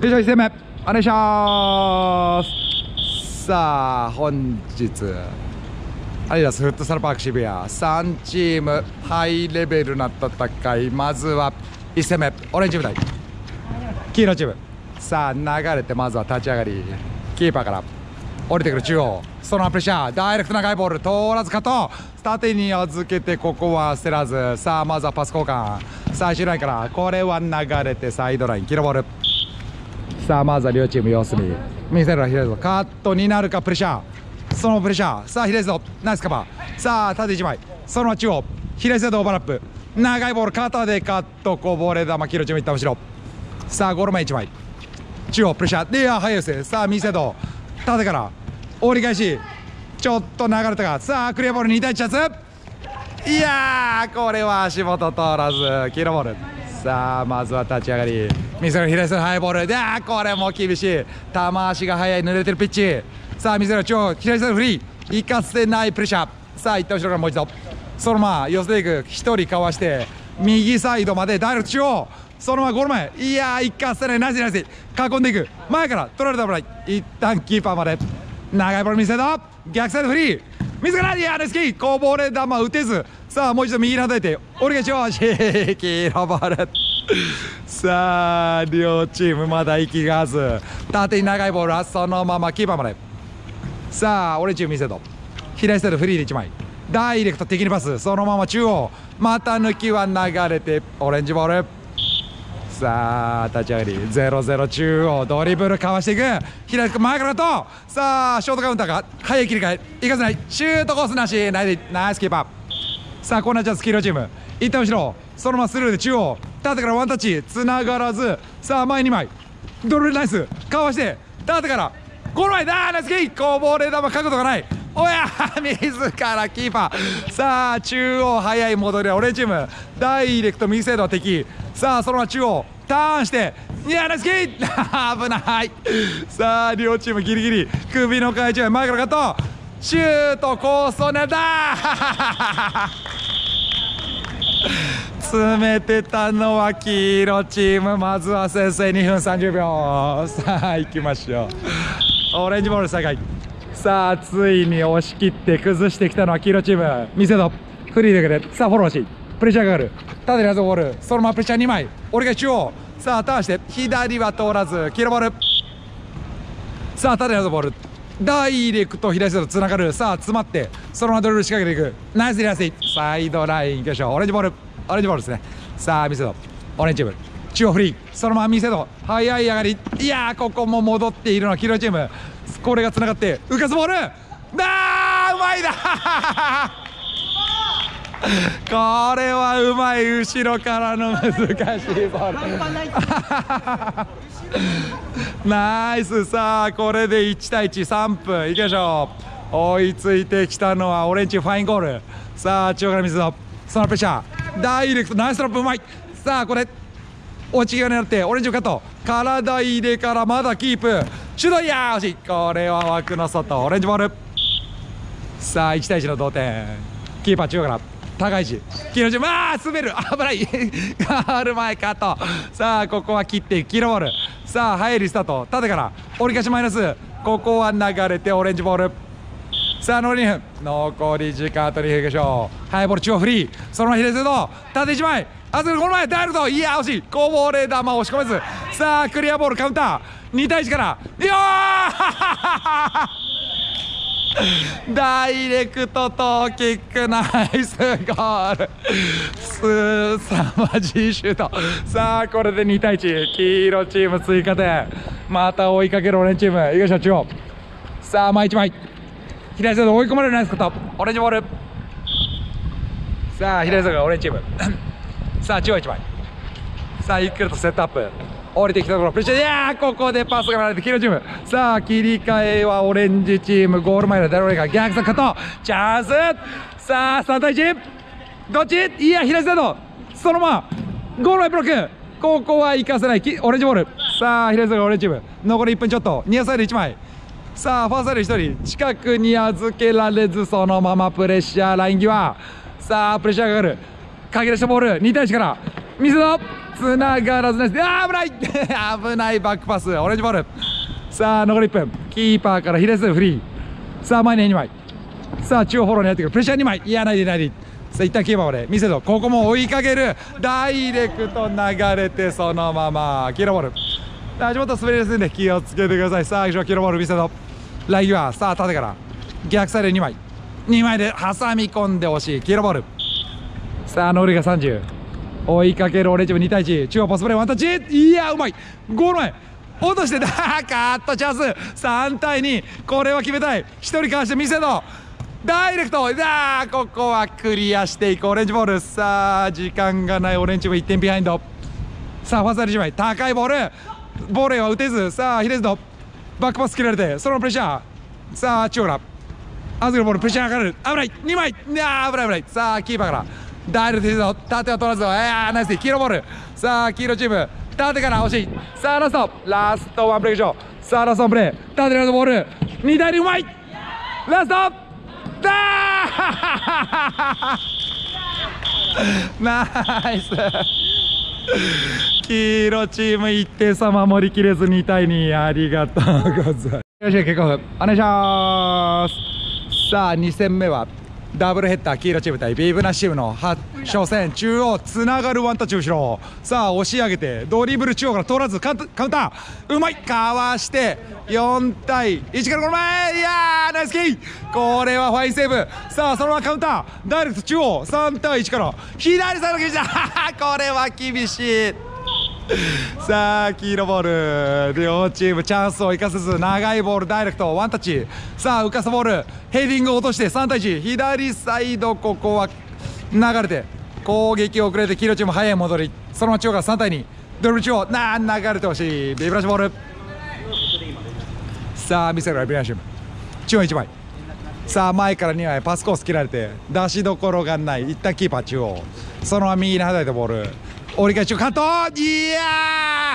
以上1戦目お願いします。さあ本日アディダスフットサルパーク渋谷3チームハイレベルな戦いまずは1戦目オレンジチーム対黄色チーム。さあ流れてまずは立ち上がりキーパーから降りてくる中央。そのプレッシャーダイレクト長いボール通らずカット。縦に預けてここは捨てらず。さあまずはパス交換。最終ラインからこれは流れてサイドラインキロボール。さあまずは両チーム様子見。見せるは左ぞカットになるかプレッシャー。そのプレッシャー。さあ左ぞナイスカバー。さあ縦1枚。その中央左サイドオーバーラップ。長いボール肩でカットこぼれ球。黄色チームいった後ろ。さあゴール前1枚。中央プレッシャー。でや速いさあ右サイド。縦から。折り返し。ちょっと流れたがさあクリアボール2対1チャンス。いやこれは足元通らず。黄色ボール。さあまずは立ち上がり。見せる左サイドハイボール。であこれも厳しい。球足が速い濡れてるピッチ。さあ見せる中央左サイドフリー。行かせないプレッシャー。さあ一旦後ろからもう一度。そのまま寄せていく。1人かわして右サイドまでダイレクト中央そのままゴール前。いやー行かせない。ナイスナイス囲んでいく。前から取られたボール一旦キーパーまで。長いボール見せた。逆サイドフリー。自らい。やレスキー。こぼれ球打てず。さあもう一度右に叩いて俺がよし黄色ボールさあ両チームまだ息がず。縦に長いボールはそのままキーパーまで。さあ俺チーム見せと左サイドフリーで1枚。ダイレクト敵にパス。そのまま中央。また抜きは流れてオレンジボール。さあ立ち上がり。0-0中央。ドリブルかわしていく。左前からと。さあショートカウンターが早い切り替え。いかせない。シュートコースなし。ナイスキーパー。さあコーナーチャンス黄色チーム一旦後ろそのままスルーで中央縦からワンタッチつながらずさあ前2枚ドリルナイスかわして縦からゴール前だナイスキーこぼれ球角度がないおや自らキーパーさあ中央早い戻りはオレンジチームダイレクト右サイドは敵さあそのまま中央ターンしていやナイスキー危ないさあ両チームギリギリ首の回転前からカットシュートコースを狙った詰めてたのは黄色チーム。まずは先制2分30秒。さあ行きましょう。オレンジボール再開さあついに押し切って崩してきたのは黄色チーム。見せとフリーでくれ。さあフォローし。プレッシャーがかかる縦にラズボール。そのままプレッシャー2枚。俺が中央。さあターンして。左は通らず。黄色ボール。さあ縦にラズボール。ダイレクト左下とつながる。さあ詰まってそのままドリブル仕掛けていく。ナイスリラスイサイドラインいきましょうオレンジボール。オレンジボールですね。さあ見せとオレンジチーム。中央フリー。そのまま見せと早い上がり。いやーここも戻っているのは黄色チーム。これがつながって浮かすボール。だーうまいだ これはうまい後ろからの難しいボール。ナイスさあこれで1対13分。いきましょう。追いついてきたのはオレンジファインゴール。さあ中央から水野。そのプレッシャー。ダイレクト。ナイストラップうまい。さあこれ。落ち際狙ってオレンジをカット体入れからまだキープ。シュートいやー惜し。いこれは枠の外。オレンジボール。さあ1対1の同点。キーパー中央から。高い位置。黄色チームあ滑る。危ない。ガール前カット。さあここは切って黄色ボール。さあ入りスタート。縦から。折り返しマイナス。ここは流れてオレンジボール。さあ残り2分。残り時間あと2分いきましょう。ハイボール中央フリー。そのまま左サイド縦1枚。あそこの前ダイレクト。いや惜しい。こぼれ球押し込めず。さあクリアボールカウンター。2対1から。いやー ダイレクトとキックナイスゴール。すさまじいシュート。さあこれで2対1黄色チーム追加点。また追いかけるオレンジチーム。よいしょ中央さあ前1枚。左サイド追い込まれるナイスこと。オレンジボール。さあ左サイドがオレンジチーム。さあ中央1枚。さあゆっくりとセットアップ。降りてきたところプレッシャー。いやーここでパスが流れて黄色チーム。さあ切り替えはオレンジチーム。ゴール前のダロレが逆サカットチャンス。さあ3対1どっち？いや左サイドそのままゴール前ブロック。ここは行かせない。オレンジボール。さあ左サイドオレンジチーム。残り1分ちょっと。ニアサイド1枚。さあファーサイド1人。近くに預けられずそのままプレッシャー。ライン際。さあプレッシャーがかかる。かけ出したボール。2対1から。水野つながらずです。あ危ない。危ないバックパス。オレンジボール。さあ残り1分。キーパーからヒレスフリー。さあ前に2枚。さあ中央フォローにやってくる。プレッシャー2枚。いやないでないで。さあ一旦キーパーまで。見せろ。ここも追いかける。ダイレクト流れてそのまま。黄色ボール。足元滑りですいんで気をつけてください。さあ後ろ黄色ボール見せろ。ライギはさあ縦から。逆サイド2枚。2枚で挟み込んでほしい。黄色ボール。さあノーリが30追いかけるオレンジ部2対1中央ポスプレーワンタッチ。いやうまい。ゴール前。落としてだ カットチャンス。3対2これは決めたい。1人かわして見せろ。ダイレクト。だここはクリアしていく。オレンジボール。さあ時間がない。オレンジ部1点ビハインド。さあファーサイド1枚高いボール。ボレーは打てず。さあヒレズドバックパス切られてそのプレッシャー。さあ中央からアズルボールプレッシャーがかかる。危ない。2枚。いや危ない危ない。さあキーパーから。ダイレクトで縦は取らずいやナイス黄色ボール。さあ黄色チーム。縦から惜しい。さあラスト。ラストワンプレー以上。さあラストワンプレー。縦のボール。2台でうまい。ラスト。だー！ナイス。黄色チーム1点差守りきれず2対2ありがとうございます。よし結構お願いします。さあ2戦目は。ダブルヘッダー黄色チーム対ビーブナッシュームの初戦中央つながるワンタッチ後ろ。さあ押し上げてドリブル中央から通らずカウンター。うまい。かわして4対1からこの前。いやーナイスキー。これはファインセーブ。さあそのままカウンター。ダイレクト中央。3対1から。左サイド厳しいこれは厳しい。さあ黄色ボール。両チームチャンスを生かせず長いボールダイレクト。ワンタッチ。さあ浮かすボール。ヘディングを落として3対1左サイドここは流れて攻撃遅れて黄色チーム早い戻り。そのまま中央から3対2ドリブル中央なあ流れてほしい。ビブラシボール。さあ見せるビブラシム中央1枚。さあ前から2枚パスコース切られて出しどころがない一旦キーパー中央。そのまま右にはたいたボール。折り返しカット。いや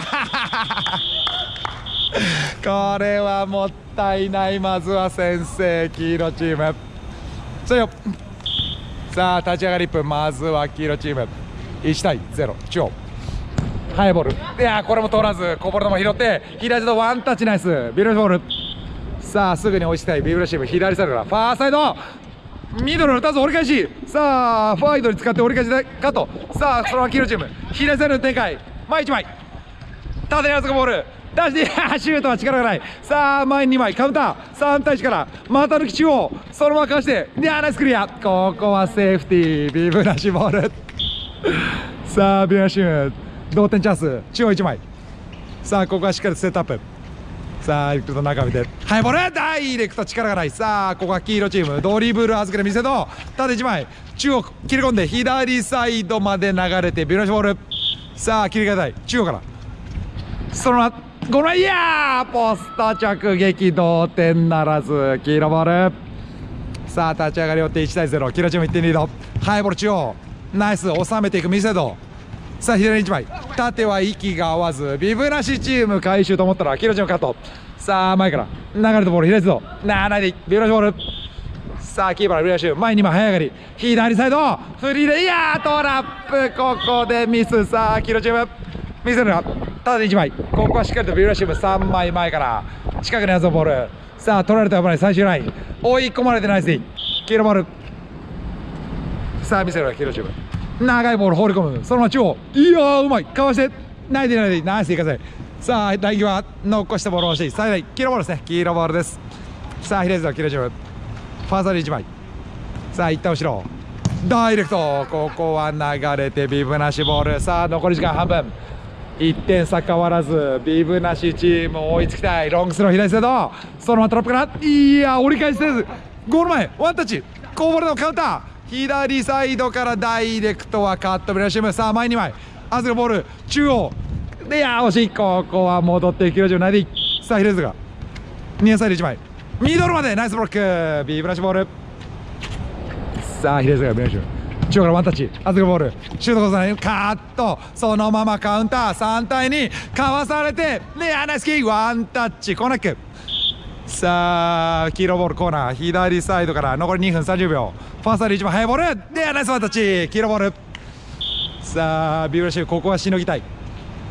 これはもったいないまずは先制黄色チーム。それよさあ立ち上がり1分まずは黄色チーム。1対0中央。ハイボール。いやこれも通らずこぼれ球拾って左とワンタッチナイス。ビルボール。さあすぐに追いつきたいビブラシーム左サイドから。ファーサイドミドルの2つ折り返し。さあファイドに使って折り返しでカットさあそのまま黄色チーム左サイドの展開。前1枚。縦に預くボール。出してシュートは力がない。さあ前2枚。カウンター。3対1からまた抜き中央。そのままかわしていやナイスクリア。ここはセーフティービブラシボール。さあビブラシーム。同点チャンス。中央1枚。さあここはしっかりセットアップ。さあ、行くと中見て、はい、ボールダイレクト力がない。さあ、ここは黄色チーム、ドリブル預けて見せと、縦1枚、中央切り込んで、左サイドまで流れて、ビロシボール。さあ、切り替えたい。中央から。そのまま、ごめん、いやポスト直撃、同点ならず、黄色ボール。さあ、立ち上がりを追って1対0、黄色チーム1点リード。ハイボール中央、ナイス、収めていく見せと。さあ左に1枚。縦は息が合わずビブなしチーム回収と思ったら黄色チームカット。さあ前から。流れたボール左ぞ。なあないでビブなしボール。さあキーパーのビブなし前に枚早上がり。左サイド。フリーでいやトラップ。ここでミス。さあ黄色チーム。見せるな縦1枚。ここはしっかりとビブなしチーム。3枚前から。近くにやつのボール。さあ取られた危ない。最終ライン。追い込まれてナイスで黄色ボール。さあ見せるな黄色チーム。長いボール放り込む。そのまま中央いやーうまいかわしてないで。ないで。ナイスいかせさあ来際残したボールをして最大黄色ボールで。すね黄色ボールで。すさあヒレズは黄色チームファーサーで。1枚さあ一旦後ろダイレクトここは流れてビブなしボールさあ残り時間半分1点差変わらずビブなしチーム追いつきたいロングスロー左サイドそのままトラップからいや折り返しせずゴール前ワンタッチこぼれのカウンター左サイドからダイレクトはカットブレーシム。さあ前2枚アズのボール。中央。でいや惜しいここは戻っていくよじゃないでさあヒレズが。ニアサイド1枚。ミドルまで。ナイスブロック。ビーブラシボール。さあヒレズがブレーシム中央からワンタッチ。アズのボール。シュートコースないカット。そのままカウンター。3対2かわされて。レアナイスキー。ワンタッチ。コーナック。さあ黄色ボールコーナー左サイドから残り2分30秒。ファーストリーチも速いボール。でナイスワンタッチ。黄色ボール。さあビブラシュここはしのぎたい。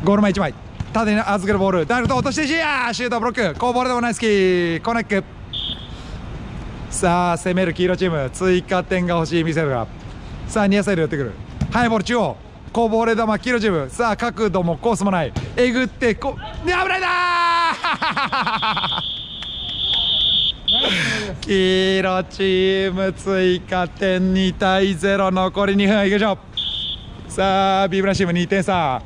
ゴール前1枚。縦に預けるボール。ダイレクト落としてシやシュートブロック。こうボールでもナイスキー。コネック。さあ攻める黄色チーム。追加点が欲しい見せるが。さあニアサイド寄ってくる。ハイボール中央。こぼれ球黄色チーム。さあ角度もコースもない。えぐってこ危ないだー。黄色チーム追加点2対0残り2分いきましょう。さあビブラシーム2点差。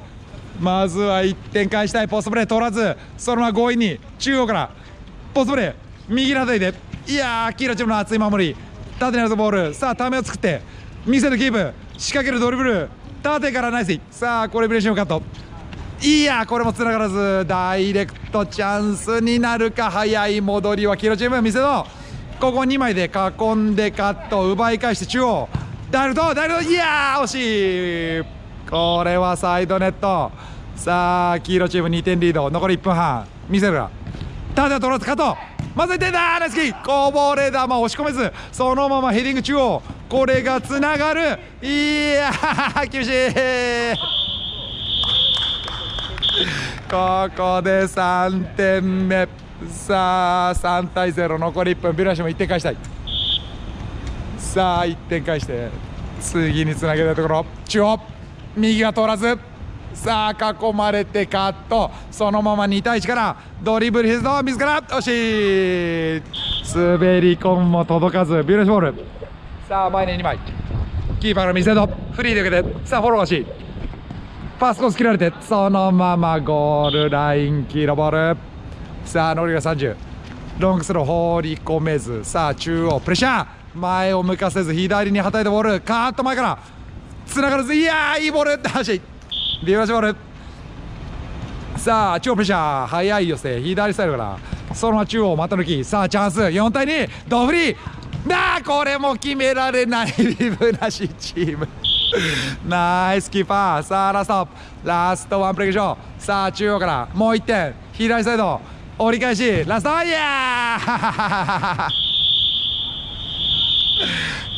まずは1点返したいポストプレー取らずそのまま強引に中央から。ポストプレー右の辺りでいやー黄色チームの熱い守り。縦にあるボール。さあためを作って。見せるキープ。仕掛けるドリブル。縦からナイスさあこれブレーションカット。いやこれもつながらずダイレクトチャンスになるか早い戻りは黄色チーム見せのここ2枚で囲んでカット奪い返して中央。ダイレクトダイレクトいやー惜しい。これはサイドネット。さあ黄色チーム2点リード。残り1分半。見せるが縦は取らずカット。まず1点だ。ナイスキーこぼれ球押し込めず。そのままヘディング中央。これがつながる。いやー厳しい。ここで3点目。さあ3対0残り1分。ビラシも1点返したい。さあ1点返して。次につなげたところ。中央右が通らず。さあ囲まれてカット。そのまま2対1からドリブルヒズド自ら。惜しい。滑り込むも届かず。ビューレスボール。さあ前に2枚。キーパーの見せどフリーで受けて。さあフォロー欲しい。パスコース切られてそのままゴールライン黄色ボール。さあノリが30ロングスロー放り込めず。さあ中央プレッシャー。前を向かせず左にはたいたボール。カーッと前から。つながらず。いやーいいボール。走りビューラシボール。さあ超プレッシャー。速い寄せ。左サイドから。そのまま中央股抜き。さあチャンス。4対2ドフリー。なあこれも決められない。リブなしチーム。ナイスキーパーさあラストラストワンプレーションさあ中央から。もう1点。左サイド。折り返し。ラスト。イヤー。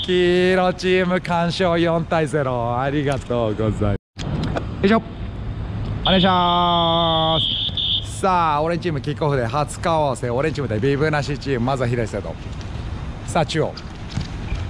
黄色チーム完勝4対0ありがとうございます。よいしょお願いします。さあオレンジチームキックオフで初顔合わせ。オレンジチーム対ビブなしチーム。まずは左サイド。さあ中央。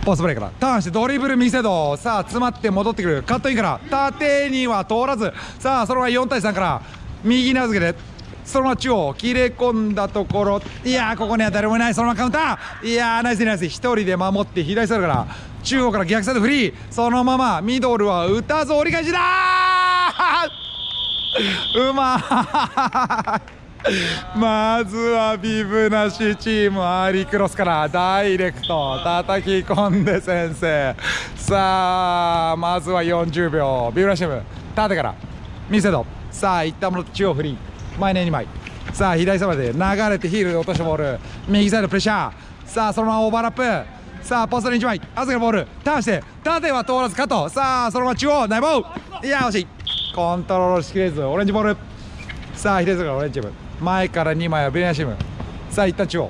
ポスブレイからターンしてドリブル見せどさあ詰まって戻ってくる。カットインから。縦には通らず。さあそのまま4対3から。右に預けてそのまま中央切れ込んだところ。いやここには誰もいない。そのままカウンター。いやナイスナイス。一人で守って左サイドから。中央から逆サイドフリー。そのままミドルは打たず折り返しだうまい まずはビブなしチームアーリークロスからダイレクト叩き込んで先生さあまずは40秒。ビブなしチーム縦から。見せどさあ一旦もの中央フリー。前に2枚さあ左様で流れてヒールで落としたボール。右サイドプレッシャー。さあそのままオーバーラップ。さあポストに1枚。預けるボール。ターンして縦は通らずカット。さあそのまま中央ナイボー。いや惜しい。コントロールしきれず。オレンジボール。さあ左サイドからオレンジチーム。前から2枚はビリヤチーム。さあ一旦中央。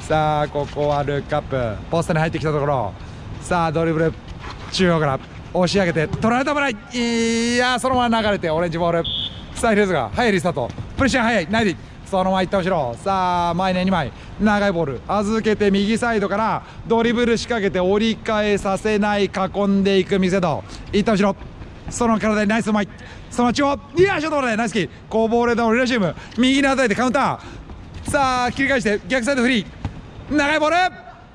さあここはルーカップ。ポストに入ってきたところ。さあドリブル。中央から押し上げて取られたもないいやそのまま流れてオレンジボール。さあヒレズが速いリスタート。プレッシャー早いナイディ。そのまま行った後ろさあ前に2枚。長いボール。預けて右サイドからドリブル仕掛けて折り返させない囲んでいく店戸。行った後ろその体でナイス前その中央いやショートボールでナイスキー。こぼれのリレシーム。右に与えてカウンター。さあ切り返して逆サイドフリー。長いボール。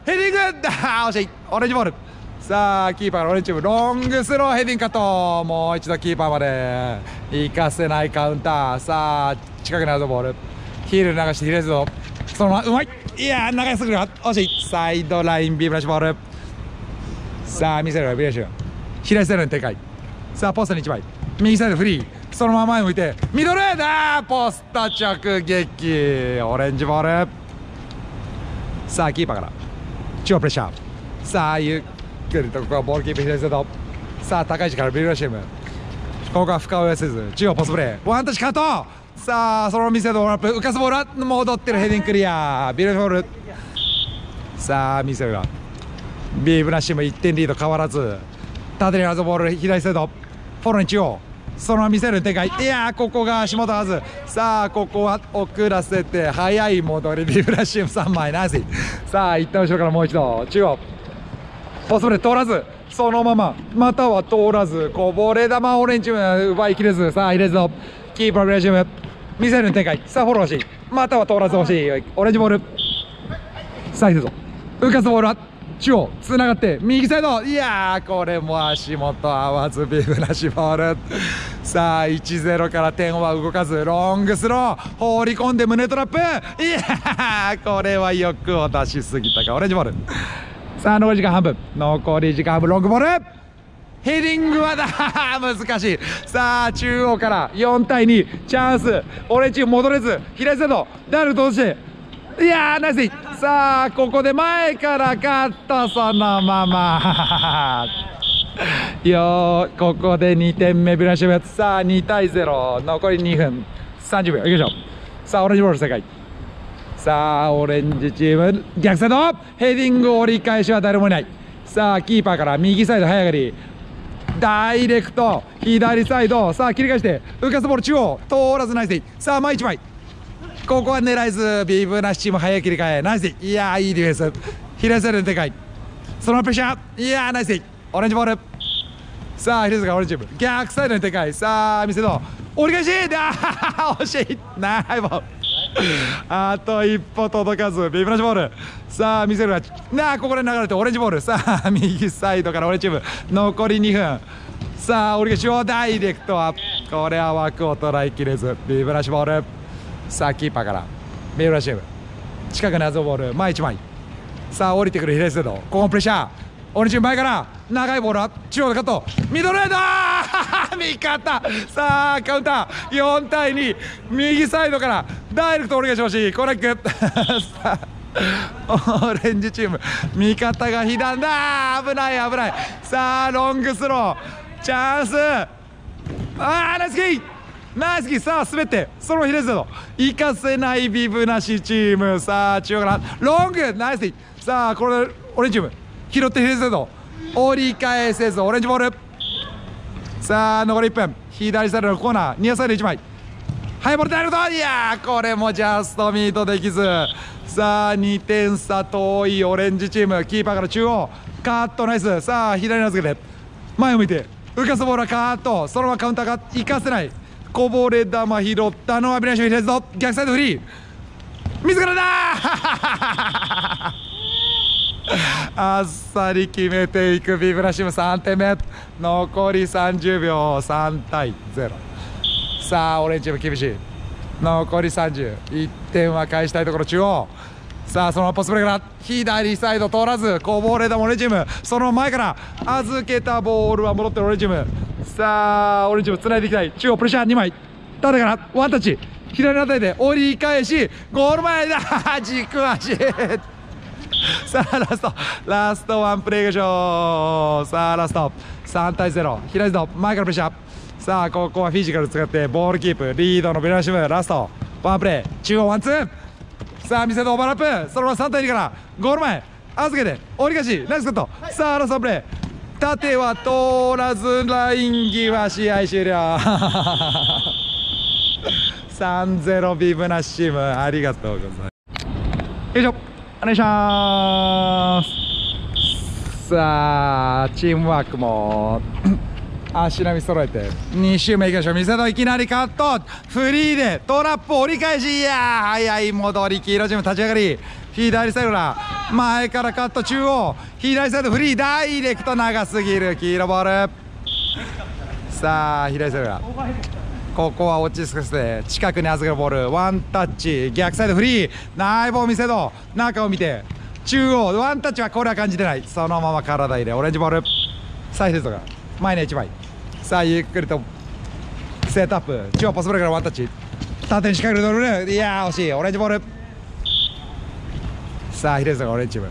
ヘディング。だ惜しい。オレンジボール。さあキーパーのオレンジチーム。ロングスローヘディングカット。もう一度キーパーまで。行かせないカウンター。さあ近くにあるボール。ヒール流してヒレズドそのままうまい。いやー長いすぎる惜しい。サイドラインビーブラッシュボール。さあ見せるビレッシュ。左サイドに展開。さあポストに1枚。右サイドフリー。そのまま前向いて。ミドルだポスト直撃。オレンジボール。さあキーパーから。中央プレッシャー。さあゆっくりとここはボールキープ左サイド。さあ高い位置からビルラシーム。ここは深追いせず。中央ポストプレー。ワンタッチカット。さあその店でラップ。浮かすボールは戻ってる。ヘディングクリア。ビルフォール。さあ見せるが。ビーブラシュも1点リード変わらず。縦にあるボール左サイド。フォローに中央。そのまま見せる展開。いやここが足元はず。さあここは遅らせて早い戻りビブラッシウム3枚ナイス。さあ一旦後ろからもう一度。中央。ポストで通らず。そのまま。または通らず。こぼれ球オレンジム奪いきれず。さあ入れずの。キーパーブラシウム。見せる展開。さあフォローしまたは通らず欲しい。オレンジボール。さあいくぞ。浮かすボールは。中央つながって右サイド。いやこれも足元合わずビブなしボール。さあ1-0から点は動かずロングスロー放り込んで胸トラップ。いやこれは欲を出しすぎたか。オレンジボール。さあ残り時間半分。残り時間半分。ロングボール。ヘディングはだ。難しい。さあ中央から4対2チャンス。オレンジ戻れず。左サイド。ダル通していやーナイスさあここで前からカットそのまま。よここで2点目ブラシブさあ2対0残り2分。30秒。いきましょう。さあオレンジボール世界。さあオレンジチーム。逆サイド。ヘディング折り返しは誰もいない。さあキーパーから右サイド早上がり。ダイレクト。左サイド。さあ切り返して。浮かすボール中央。通らずナイスさあ前1枚。ここは狙いずビーブナシチーム早い切り替え。ナイスいやいいディフェンス。左サイドでかいそのプレッシャー。いやナイスオレンジボール。さあヒルズがオレンジチーム。逆サイドにでかいさあ見せろ。折り返し。あ惜しい。ナイボール。あと一歩届かず。ビーブナシボール。さあ見せる。なあここで流れてオレンジボール。さあ右サイドからオレンジチーム。残り2分。さあ折り返しをダイレクトアップ。これは枠を捉えきれず。ビーブナシボール。さあキーパーから。メールラシェム近くのアゾボール。前1枚。さあ降りてくるヒレスド。ここもプレッシャー。オレンジ前から。長いボールは中央でカット。ミドルヘッド味方。さあカウンター。4対2右サイドから。ダイレクトお願いします。コネック。さあオレンジチーム。味方が被弾だ。危ない危ない。さあロングスロー。チャンス。あーナイスキーナイスキーさあ滑ってそのヒレスド行かせないビブなしチームさあ中央からロングナイスキーさあこれオレンジチーム拾ってヒレスド折り返せずオレンジボールさあ残り1分左サイドのコーナーニアサイド1枚ハイボールダイレクトいやーこれもジャストミートできずさあ2点差遠いオレンジチームキーパーから中央カットナイスさあ左の預けて前を向いて浮かすボールはカットそのままカウンターが生かせないこぼれ球拾ったのはビナション逆サイドフリー。自らだ あっさり決めていくビブラシム3点目。残り30秒3対0さあオレンジチーム厳しい。残り301点は返したいところ中央。さあそのポスプレーから左サイド通らずこぼれたオレンジチーム。その前から預けたボールは戻ってるオレンジチーム。さあオレンジチームつないでいきたい。中央プレッシャー2枚。誰からワンタッチ。左のあたりで折り返し。ゴール前だ。軸足。さあラスト。ラストワンプレーでしょうさあラスト。3対0左の前からプレッシャー。さあここはフィジカル使ってボールキープ。リードのベラシム。ラスト。ワンプレー。中央ワンツー。さあ見せとオーバーラップ。そのまま3対2から。ゴール前。預けて。折り返し。ナイスカット。さあラストワンプレー。縦は通らずライン際試合終了。3-0ビブナッシムありがとうございます。よいしょ。お願いします。さあチームワークも足並み揃えて。2周目いきましょう。見せといきなりカット。フリーでトラップ折り返し。いや早い戻り。黄色チーム立ち上がり。左サイドから前からカット中央。左サイドフリーダイレクト長すぎる。黄色ボール。さあ左サイドからここは落ち着かせて近くに預けるボール。ワンタッチ。逆サイドフリー。ナイボー見せど中を見て。中央。ワンタッチはこれは感じてない。そのまま体入れ。オレンジボール。サイドとか前に1枚さあゆっくりと。セットアップ。中央ポストブレーからワンタッチ。縦に仕掛けるドルいや惜しい。オレンジボール。さあヒレズがオレンジチーム。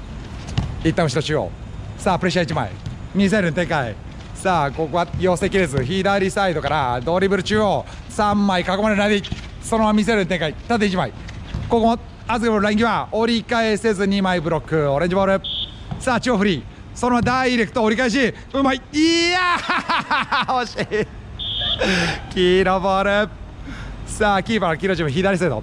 一旦後ろ中央。さあプレッシャー1枚。ミサイルに展開さあここは寄せきれず。左サイドからドリブル中央。3枚囲まれない。でそのまま見せる展開縦1枚。ここも預けるライン際。折り返せず2枚ブロック。オレンジボール。さあ中央フリー。そのダイレクト折り返し。うまい。いやー！惜しい。黄色ボール。さあキーパーの黄色チーム左サイド。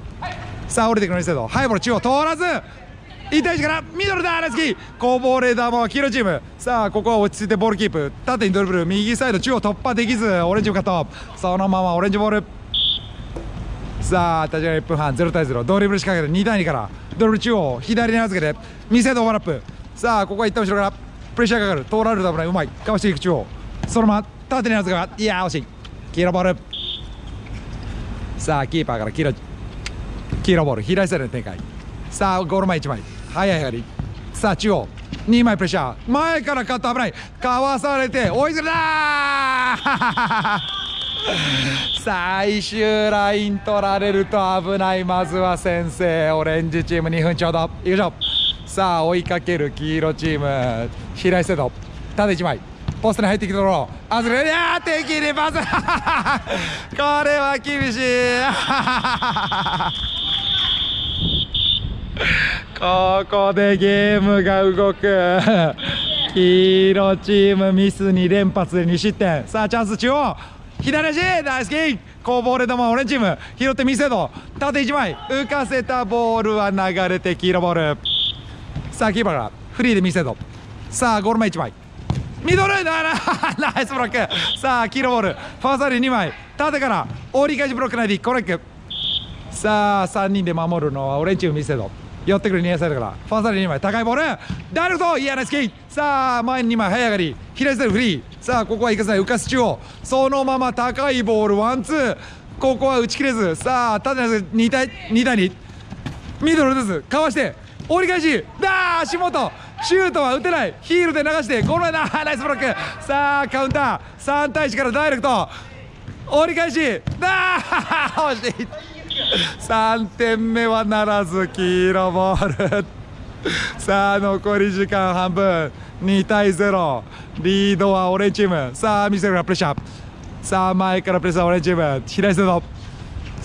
さあ降りてくる右サイド。ハイボール中央通らず。1対1からミドルだ。レスキー。こぼれ球黄色チーム。さあここは落ち着いてボールキープ。縦にドリブル右サイド中央突破できず。オレンジカット。そのままオレンジボール。さあ立ち上がり1分半。0対0ドリブル仕掛けて2対2から。ドリブル中央左に預けて。右サイドオーバーラップ。さあここは一旦後ろから。プレッシャーかかる通られるダブルうまいかわしていく中央そのまま縦に預けていやー惜しい。黄色ボールさあキーパーから黄色黄色ボール左サイドの展開さあゴール前1枚。早い上がりさあ中央2枚。プレッシャー前からカット危ないかわされて追いつけた最終ライン取られると危ないまずは先制。オレンジチーム2分ちょうどいくしょさあ追いかける黄色チーム。左サイド縦1枚。ポストに入ってきたところ。あずれいやー敵にパス。これは厳しい。ここでゲームが動く。黄色チームミス2連発で2失点。さあチャンス中央。左足ナイスキック。こぼれ球オレンジチーム。拾って見せろ縦1枚。浮かせたボールは流れて黄色ボール。さあキーパーからフリーで見せろさあゴール前1枚。ミドルだ ナイスブロック。さあ黄色ボール。ファーサリー2枚。縦から折り返しブロックないでコネックさあ3人で守るのはオレンジチーム見せろ寄ってくるニアサイドから。ファーサリー2枚。高いボール。ダイレクトいやナイスキー。さあ前に2枚早上がり。左サイドフリー。さあここは行かせない。浮かす中央。そのまま高いボール。ワンツー。ここは打ち切れず。さあ縦の2対2対2ミドルですかわして折り返し。だー足元。シュートは打てない。ヒールで流してゴールな ナイスブロック。さあカウンター。3対1からダイレクト。折り返し。だー 惜しい。3点目はならず黄色ボール。さあ残り時間半分。2対0リードはオレンジチーム。さあ見せるからプレッシャー。さあ前からプレッシャーオレンジチーム。左サイド。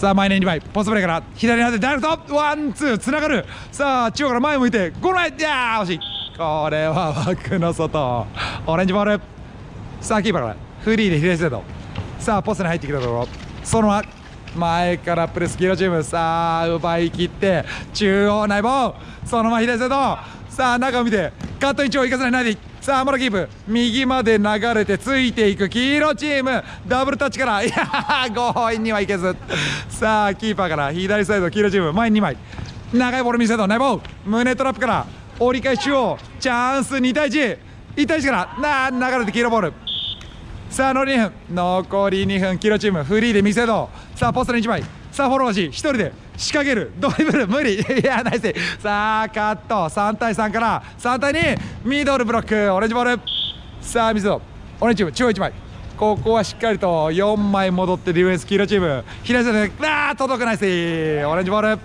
さあ前に2枚ポストプレーから左に当てダイレクトワンツーつながる。さあ中央から前向いてゴール前いやー惜しい。これは枠の外。オレンジボール。さあキーパーからフリーで左サイド。さあポストに入ってきたところ。そのまま前からプレス黄色チーム。さあ奪い切って中央内棒そのまま左サイド。さあ中を見てカット位置を生かせないナイディさあまだキープ。右まで流れてついていく黄色チーム。ダブルタッチから。いや強引にはいけず。さあキーパーから。左サイド黄色チーム。前に2枚。長いボール見せた。内棒胸トラップから。折り返し中央。チャンス2対11対1から。なあ流れて黄色ボール。さあ残り2分。残り2分。黄色チーム。フリーで見せろ。さあポストに1枚。さあフォローし1人で仕掛けるドリブル無理。いやナイス。さあカット。3対3から。3対2ミドルブロック。オレンジボール。さあ見せろオレンジチーム中央1枚。ここはしっかりと4枚戻ってディフェンス黄色チーム。左サイドであー届かないです。オレンジボール。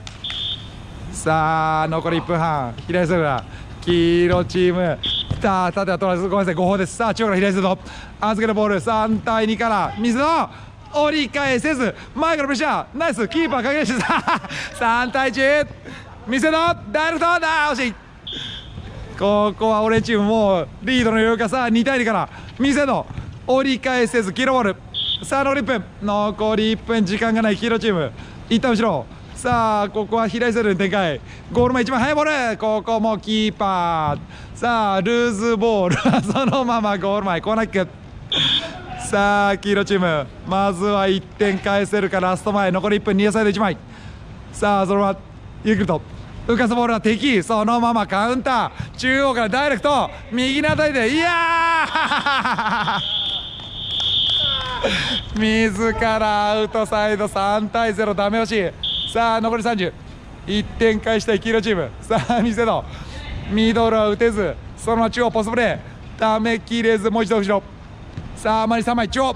さあ残り1分半。左サイド黄色チーム。さあ縦は取らず。ごめんなさい。5歩です。さあ中央から左サイド預けるボール。3対2から。水野。折り返せず前からプレッシャー。ナイスキーパー駆け出して3対1見せろダイレクトだ惜しい。ここは俺チームもうリードの余裕か。さ2対2から。見せろ折り返せず黄色ボール。さあ残り1分。残り1分時間がない黄色チーム。一旦後ろ。さあここは左サイドに展開。ゴール前一番速いボール。ここもキーパー。さあルーズボール。そのままゴール前コーナーキック。さあ黄色チーム。まずは1点返せるか。ラスト前。残り1分。ニアサイド1枚。さあそのままゆっくりと。浮かすボールは敵。そのままカウンター。中央からダイレクト。右のあたりでいやー！自らアウトサイド。3対0ダメ押し。さあ残り301点返したい。黄色チーム。さあ見せろ。ミドルは打てず。そのまま中央ポストプレーためきれず。もう一度後ろ。さあマリ3枚中央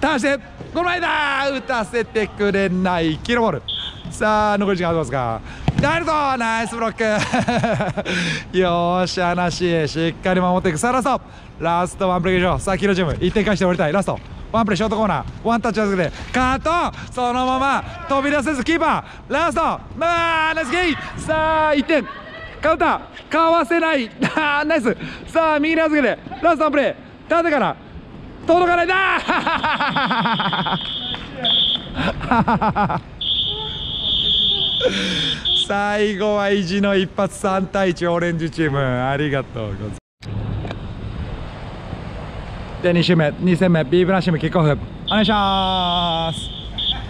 ターンしてゴール前だ打たせてくれない黄色ボール。さあ残り時間どうですかダイレクトナイスブロック。よーしゃなしっかり守っていく。さあラストラストワンプレー以上さあ黄色チーム1点返して終わりたい。ラストワンプレーショートコーナーワンタッチ預けてカットそのまま飛び出せずキーパー。ラストまあナイスゲイ。さあ1点。カウンターかわせない。ナイス。さあ右に預けてラストワンプレー縦から。届かないだ 最後は意地の一発3対1オレンジチーム。ありがとうございます。で2周目。2戦目。B ブラッシムキックオフ。お願いしま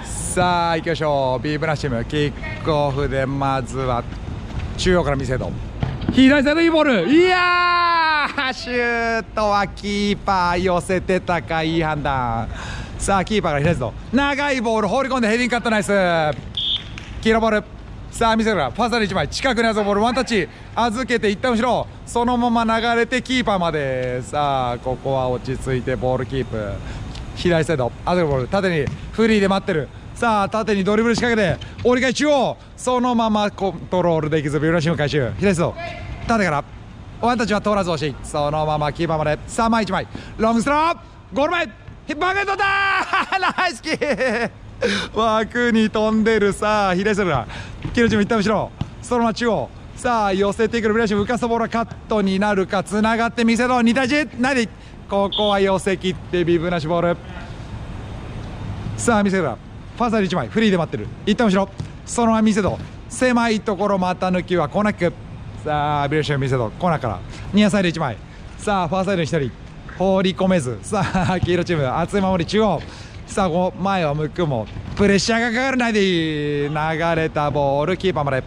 す。さあ行きましょう。B ブラッシムキックオフでまずは中央から見せど左サイドいいボール。いやシュートはキーパー寄せてたかいい判断。さあキーパーから左サイド。長いボール。放り込んでヘディングカットナイス。黄色ボール。さあ見せるからパス1枚。近くにあるボール。ワンタッチ。預けて一旦後ろ。そのまま流れてキーパーまで。さあここは落ち着いてボールキープ。左サイド。アドルボール。縦に。フリーで待ってる。さあ縦にドリブル仕掛けて折り返し中央。そのままコントロールできずビューラシム回収。左サイド縦から。ワンタッチは通らず押しそのままキーパーまで。3枚1枚。ロングスロー。ゴール前。ヒッバーゲットだ。ナイスキー。枠に飛んでる。さあ左サイドだ。キルチーム一旦後ろ。そのまま中央。さあ寄せてくるブラシム浮かすボールはカットになるか。つながって見せろ。2対1ないでここは寄せ切ってビブなしボール。さあ見せるファーサイド1枚フリーで待ってる。一旦後ろ。そのまま見せと狭いところ股抜きはコーナーキック。さあビルシュ見せとコーナーから。ニアサイド1枚。さあファーサイドに1人。放り込めず。さあ黄色チーム熱い守り中央。さあこう前を向くもプレッシャーがかからないで流れたボールキーパーまで。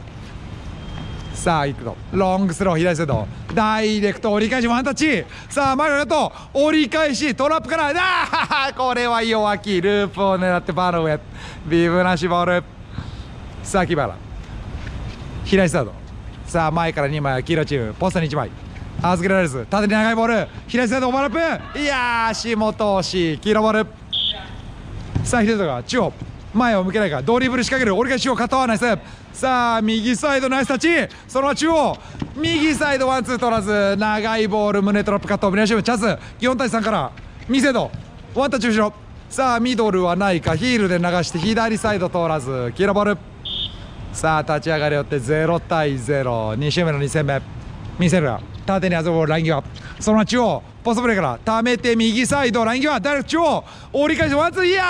さあ行くとロングスロー左サイド。ダイレクト折り返しワンタッチ。さあ前のと折り返し。トラップからだこれは弱気。ループを狙ってバーの上ビブなしボール。さあキーパーから左サイド。さあ前から2枚黄色チーム。ポストに1枚。預けられず。縦に長いボール。左サイドオーバーラップ。いやー足元惜しい。黄色ボール。さあ左サイドが中央。前を向けないかドリブル仕掛ける。折り返しを片わないス。さあ右サイドナイスタッチ。その中央右サイドワンツー取らず長いボール胸トラップカットミラシムチャンス。4対3からミセドワンタッチ後ろさあミドルはないかヒールで流して左サイド通らず黄色ボール。さあ立ち上がりよって0対02周目の2戦目見せる縦に遊ぶライン際。その中央ポストプレーから溜めて右サイドライン際。ダイレクト中央折り返しワンツー。いや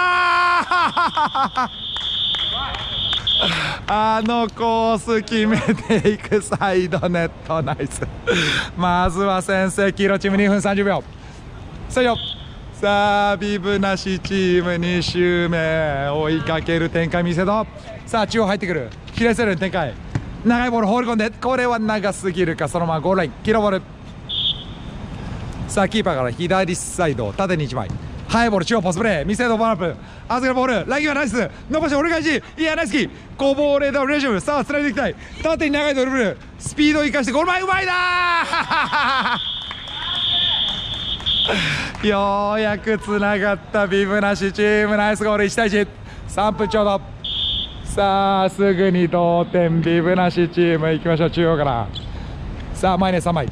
あのコース決めていくサイドネットナイス。まずは先制黄色チーム2分30秒。さよ。さあビブなしチーム2周目追いかける展開見せどさあ中央入ってくる。左サイドに展開。長いボール放り込んで。これは長すぎるかそのままゴールライン。黄色ボール。さあキーパーから左サイド縦に1枚。速いボール中央ポスプレー見せどバーアップ。預けるボールラインはナイス。残して折り返し。いやナイスキー。こぼれだレジュムさあつないでいきたい。縦に長いドリブル。スピード生かしてゴール前うまいだ ようやくつながったビブなしチーム。ナイスゴール1対13分ちょうど。さあすぐに同点。ビブなしチーム行きましょう中央から。さあ前に3枚。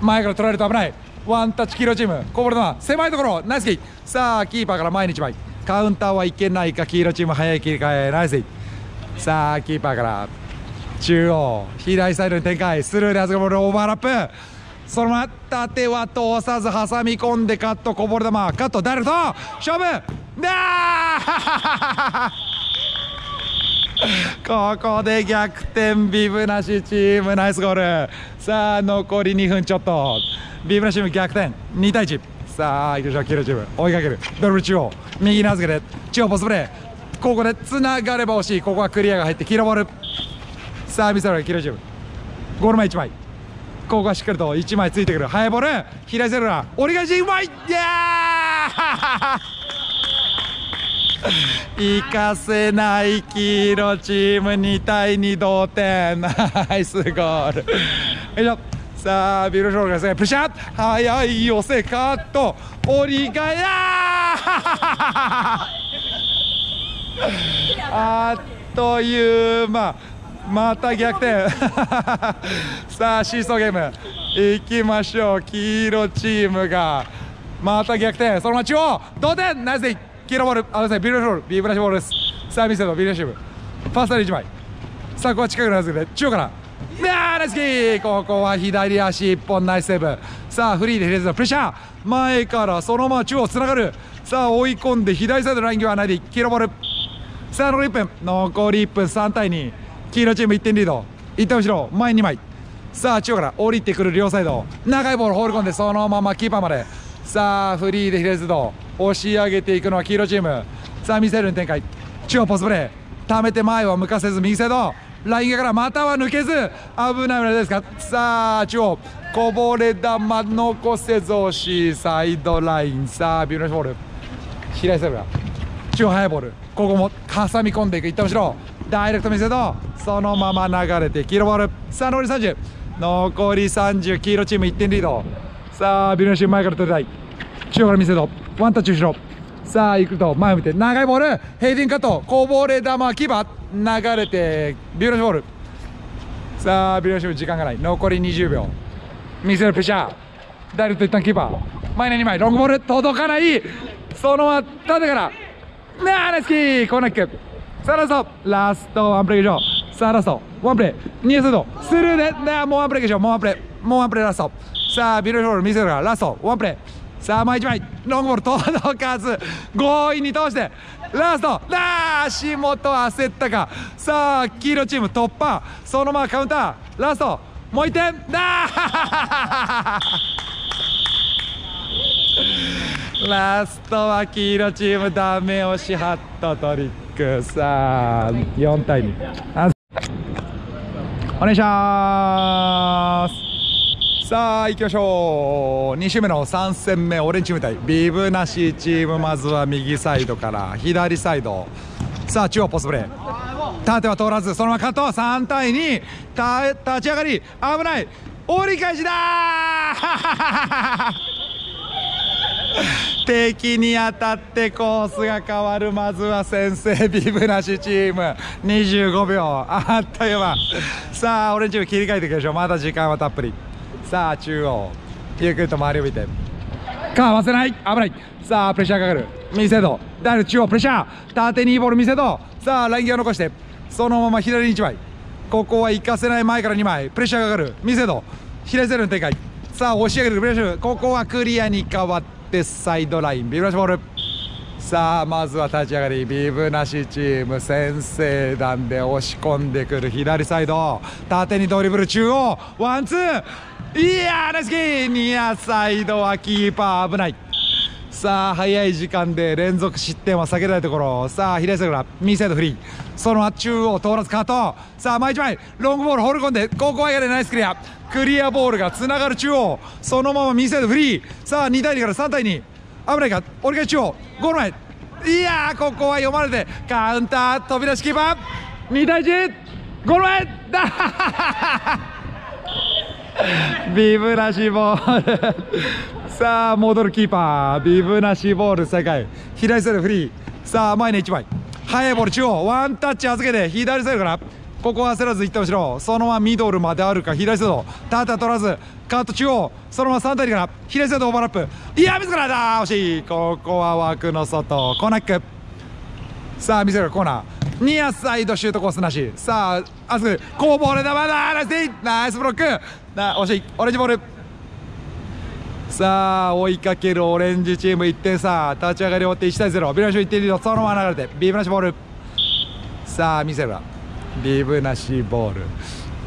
前から取られると危ない。ワンタッチ黄色チームこぼれ球狭いところナイスキーさあキーパーから前に1枚カウンターはいけないか黄色チーム早い切り替えナイスさあキーパーから中央左サイドに展開スルーで預けるボールオーバーラップ。そのまま縦は通さず挟み込んでカットこぼれ球カットダイレクト勝負！だここで逆転ビブなしチームナイスゴール。さあ残り2分ちょっと。ビブラチーム逆転。2対1さあいきましょう黄色チーム。追いかける。ドリブル中央。右に預けて。中央ポスプレーここでつながれば惜しい。ここはクリアが入って黄色ボール。さあ見せろ黄色チーム。ゴール前1枚。ここはしっかりと1枚ついてくる。速いボール。左セルラー。折り返し。うまい。いやー行かせない黄色チーム2対2同点。ナイスゴール。よいしょさあビルショールがですねプシャー速い寄せカット。折り返ああっという間。また逆転。さあシーソーゲーム。いきましょう。黄色チームがまた逆転。そのまま中央同点。ナイスデイ黄色ボールあごめんなさいビルショールビブラシボールです。さあ見せろビルシーム。ファーストで1枚。さあここは近くのはずで中央から。いやーナイスキー。ここは左足一本ナイスセーブ。さあフリーで左サイドプレッシャー。前からそのまま中央つながる。さあ追い込んで左サイドライン際ないで黄色ボール。さあ残り1分。残り1分3対2黄色チーム1点リード。1点後ろ前2枚。さあ中央から降りてくる両サイド。長いボール放り込んでそのままキーパーまで。さあフリーで左サイド押し上げていくのは黄色チーム。さあミサイルの展開中央ポスプレー。溜めて前は向かせず右サイドライン側からまたは抜けず。危ない危ないですか。さあ中央こぼれ球残せず惜しサイドライン。さあビューナシボール。左サイドが中央速いボール。ここも挟み込んでいく。一旦後ろ。ダイレクト見せとそのまま流れて黄色ボール。さあ残り30残り30黄色チーム1点リード。さあビューナシ前から取りたい。中央から見せとワンタッチ後ろ。さあ行くと前を見て長いボール。ヘイディングカット。こぼれ球キーパー流れてビューナシボール。さあビューナシボール時間がない。残り20秒。見せるプレッシャー。ダイレクト一旦キーパー前に2枚。ロングボール届かない。そのまま縦から。なあナイスキー。コーナーキック。さあラスト。ラストワンプレー以上。さあラスト。ワンプレー。ニアスド。スルーで。なあもうワンプレー以上。もうワンプレー。もうワンプレーラスト。さあビルフォール見せるから。ラスト。ワンプレー。さあ前1枚ロングボール届かず強引に通してラストなあ足元焦ったか。さあ黄色チーム突破。そのままカウンター。ラストもう1点。なあラストは黄色チームダメ押しハットトリック。さあ4対2お願いします。さあ行きましょう。2周目の3戦目オレンジチーム対ビブなしチーム。まずは右サイドから左サイド。さあ中央ポストプレー。縦は通らずそのままカット。3対2た立ち上がり危ない。折り返しだ 敵に当たってコースが変わる。まずは先制ビブなしチーム。25秒。あっという間。さあオレンジチーム切り替えていきましょう。まだ時間はたっぷり。さあ中央ゆっくりと周りを見て。かわせない。危ない。さあプレッシャーかかる。見せどダイレクト中央プレッシャー。縦にいいボール見せどさあライン際残して。そのまま左に1枚。ここは行かせない前から2枚。プレッシャーかかる。見せど左サイドの展開。さあ押し上げる。プレッシャー。ここはクリアに変わってサイドライン。ビブなしボール。さあまずは立ち上がり。ビブなしチーム先制弾で押し込んでくる左サイド。縦にドリブル中央。ワンツー。いやーナイスキーニアサイドはキーパー危ない。さあ早い時間で連続失点は避けたいところ。さあ左サイドから右サイドフリー。そのまま中央通らずカットさあ前一枚ロングボール放り込んでここはやれナイスクリア。クリアボールがつながる中央。そのまま右サイドフリー。さあ2対2から3対2危ないか。折り返し中央。ゴール前。いやーここは読まれてカウンター飛び出しキーパー。2対1ゴール前。だビブなしボール。さあ戻るキーパー。ビブなしボール世界左サイドフリー。さあ前に1枚。速いボール中央。ワンタッチ預けて左サイドから。ここは焦らず一旦後ろそのままミドルまであるか左サイド。タタ取らずカット中央。そのまま3対2から。左サイドオーバーラップ。いや自らだ惜しい。ここは枠の外。コーナーキック。さあ見せるコーナー。ニアサイドシュートコースなし。さああそこでこぼれ球だナイスナイスブロック。な惜しい。オレンジボール。さあ追いかけるオレンジチーム1点差。立ち上がり終わって1対0ビブナシ1点リード。そのまま流れて。ビブナシボール。さあ見せるわビブなしボール。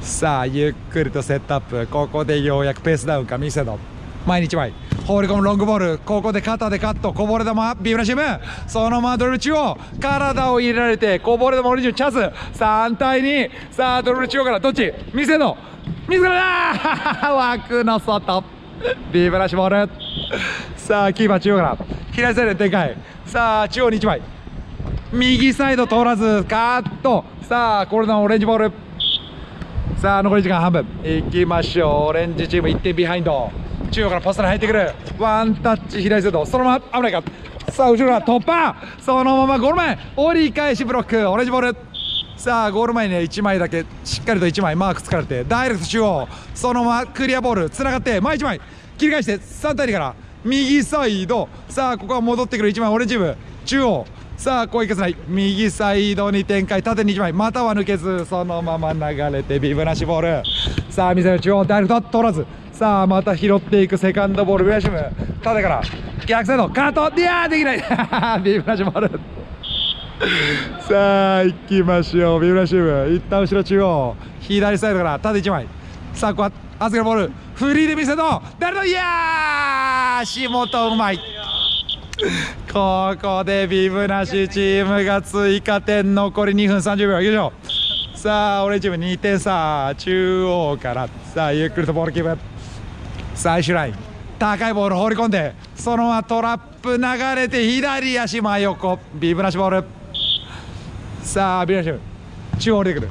さあゆっくりとセットアップ。ここでようやくペースダウンか。見せど毎日枚放り込むロングボール。ここで肩でカット。こぼれ球。ビブラシム。そのままドリブル中央。体を入れられてこぼれ球オリジンチャンス。3対2さあドリブル中央から。どっち？見せど見せだ 枠の外。ビブラシボール。さあキーパー中央から。左サイドで展開。さあ中央に1枚。右サイド通らずカット。さあこれのオレンジボール。さあ残り時間半分。いきましょう。オレンジチーム1点ビハインド。中央からポストに入ってくる。ワンタッチ左サイド。そのまま危ないか。さあ後ろから突破。そのままゴール前。折り返しブロック。オレンジボール。さあゴール前に1枚だけ。しっかりと1枚。マークつかれて。ダイレクト中央。そのままクリアボール。つながって前1枚。切り返して3対2から。右サイド。さあここは戻ってくる。1枚オレンジチー。ム中央。さあ攻撃つない。右サイドに展開。縦に1枚。または抜けず。そのまま流れてビブなしボール。さあ見せる中央。ダイレクト取らず。さあまた拾っていくセカンドボールブラシム縦から。逆サイドカート。いやーできない。ビブなしボール。さあ行きましょう。ビブラシム一旦後ろ中央。左サイドから縦1枚。さあここは預けるボール。フリーで見せと誰だ？いやー足元うまい。ここでビブなしチームが追加点。残り2分30秒。いきましょう。さあオレンジチーム2点差。中央から。さあゆっくりとボールキープ。最終ライン。高いボール放り込んで。そのままトラップ流れて左足真横。ビブなしボール。さあビブなしチーム中央降りてく。る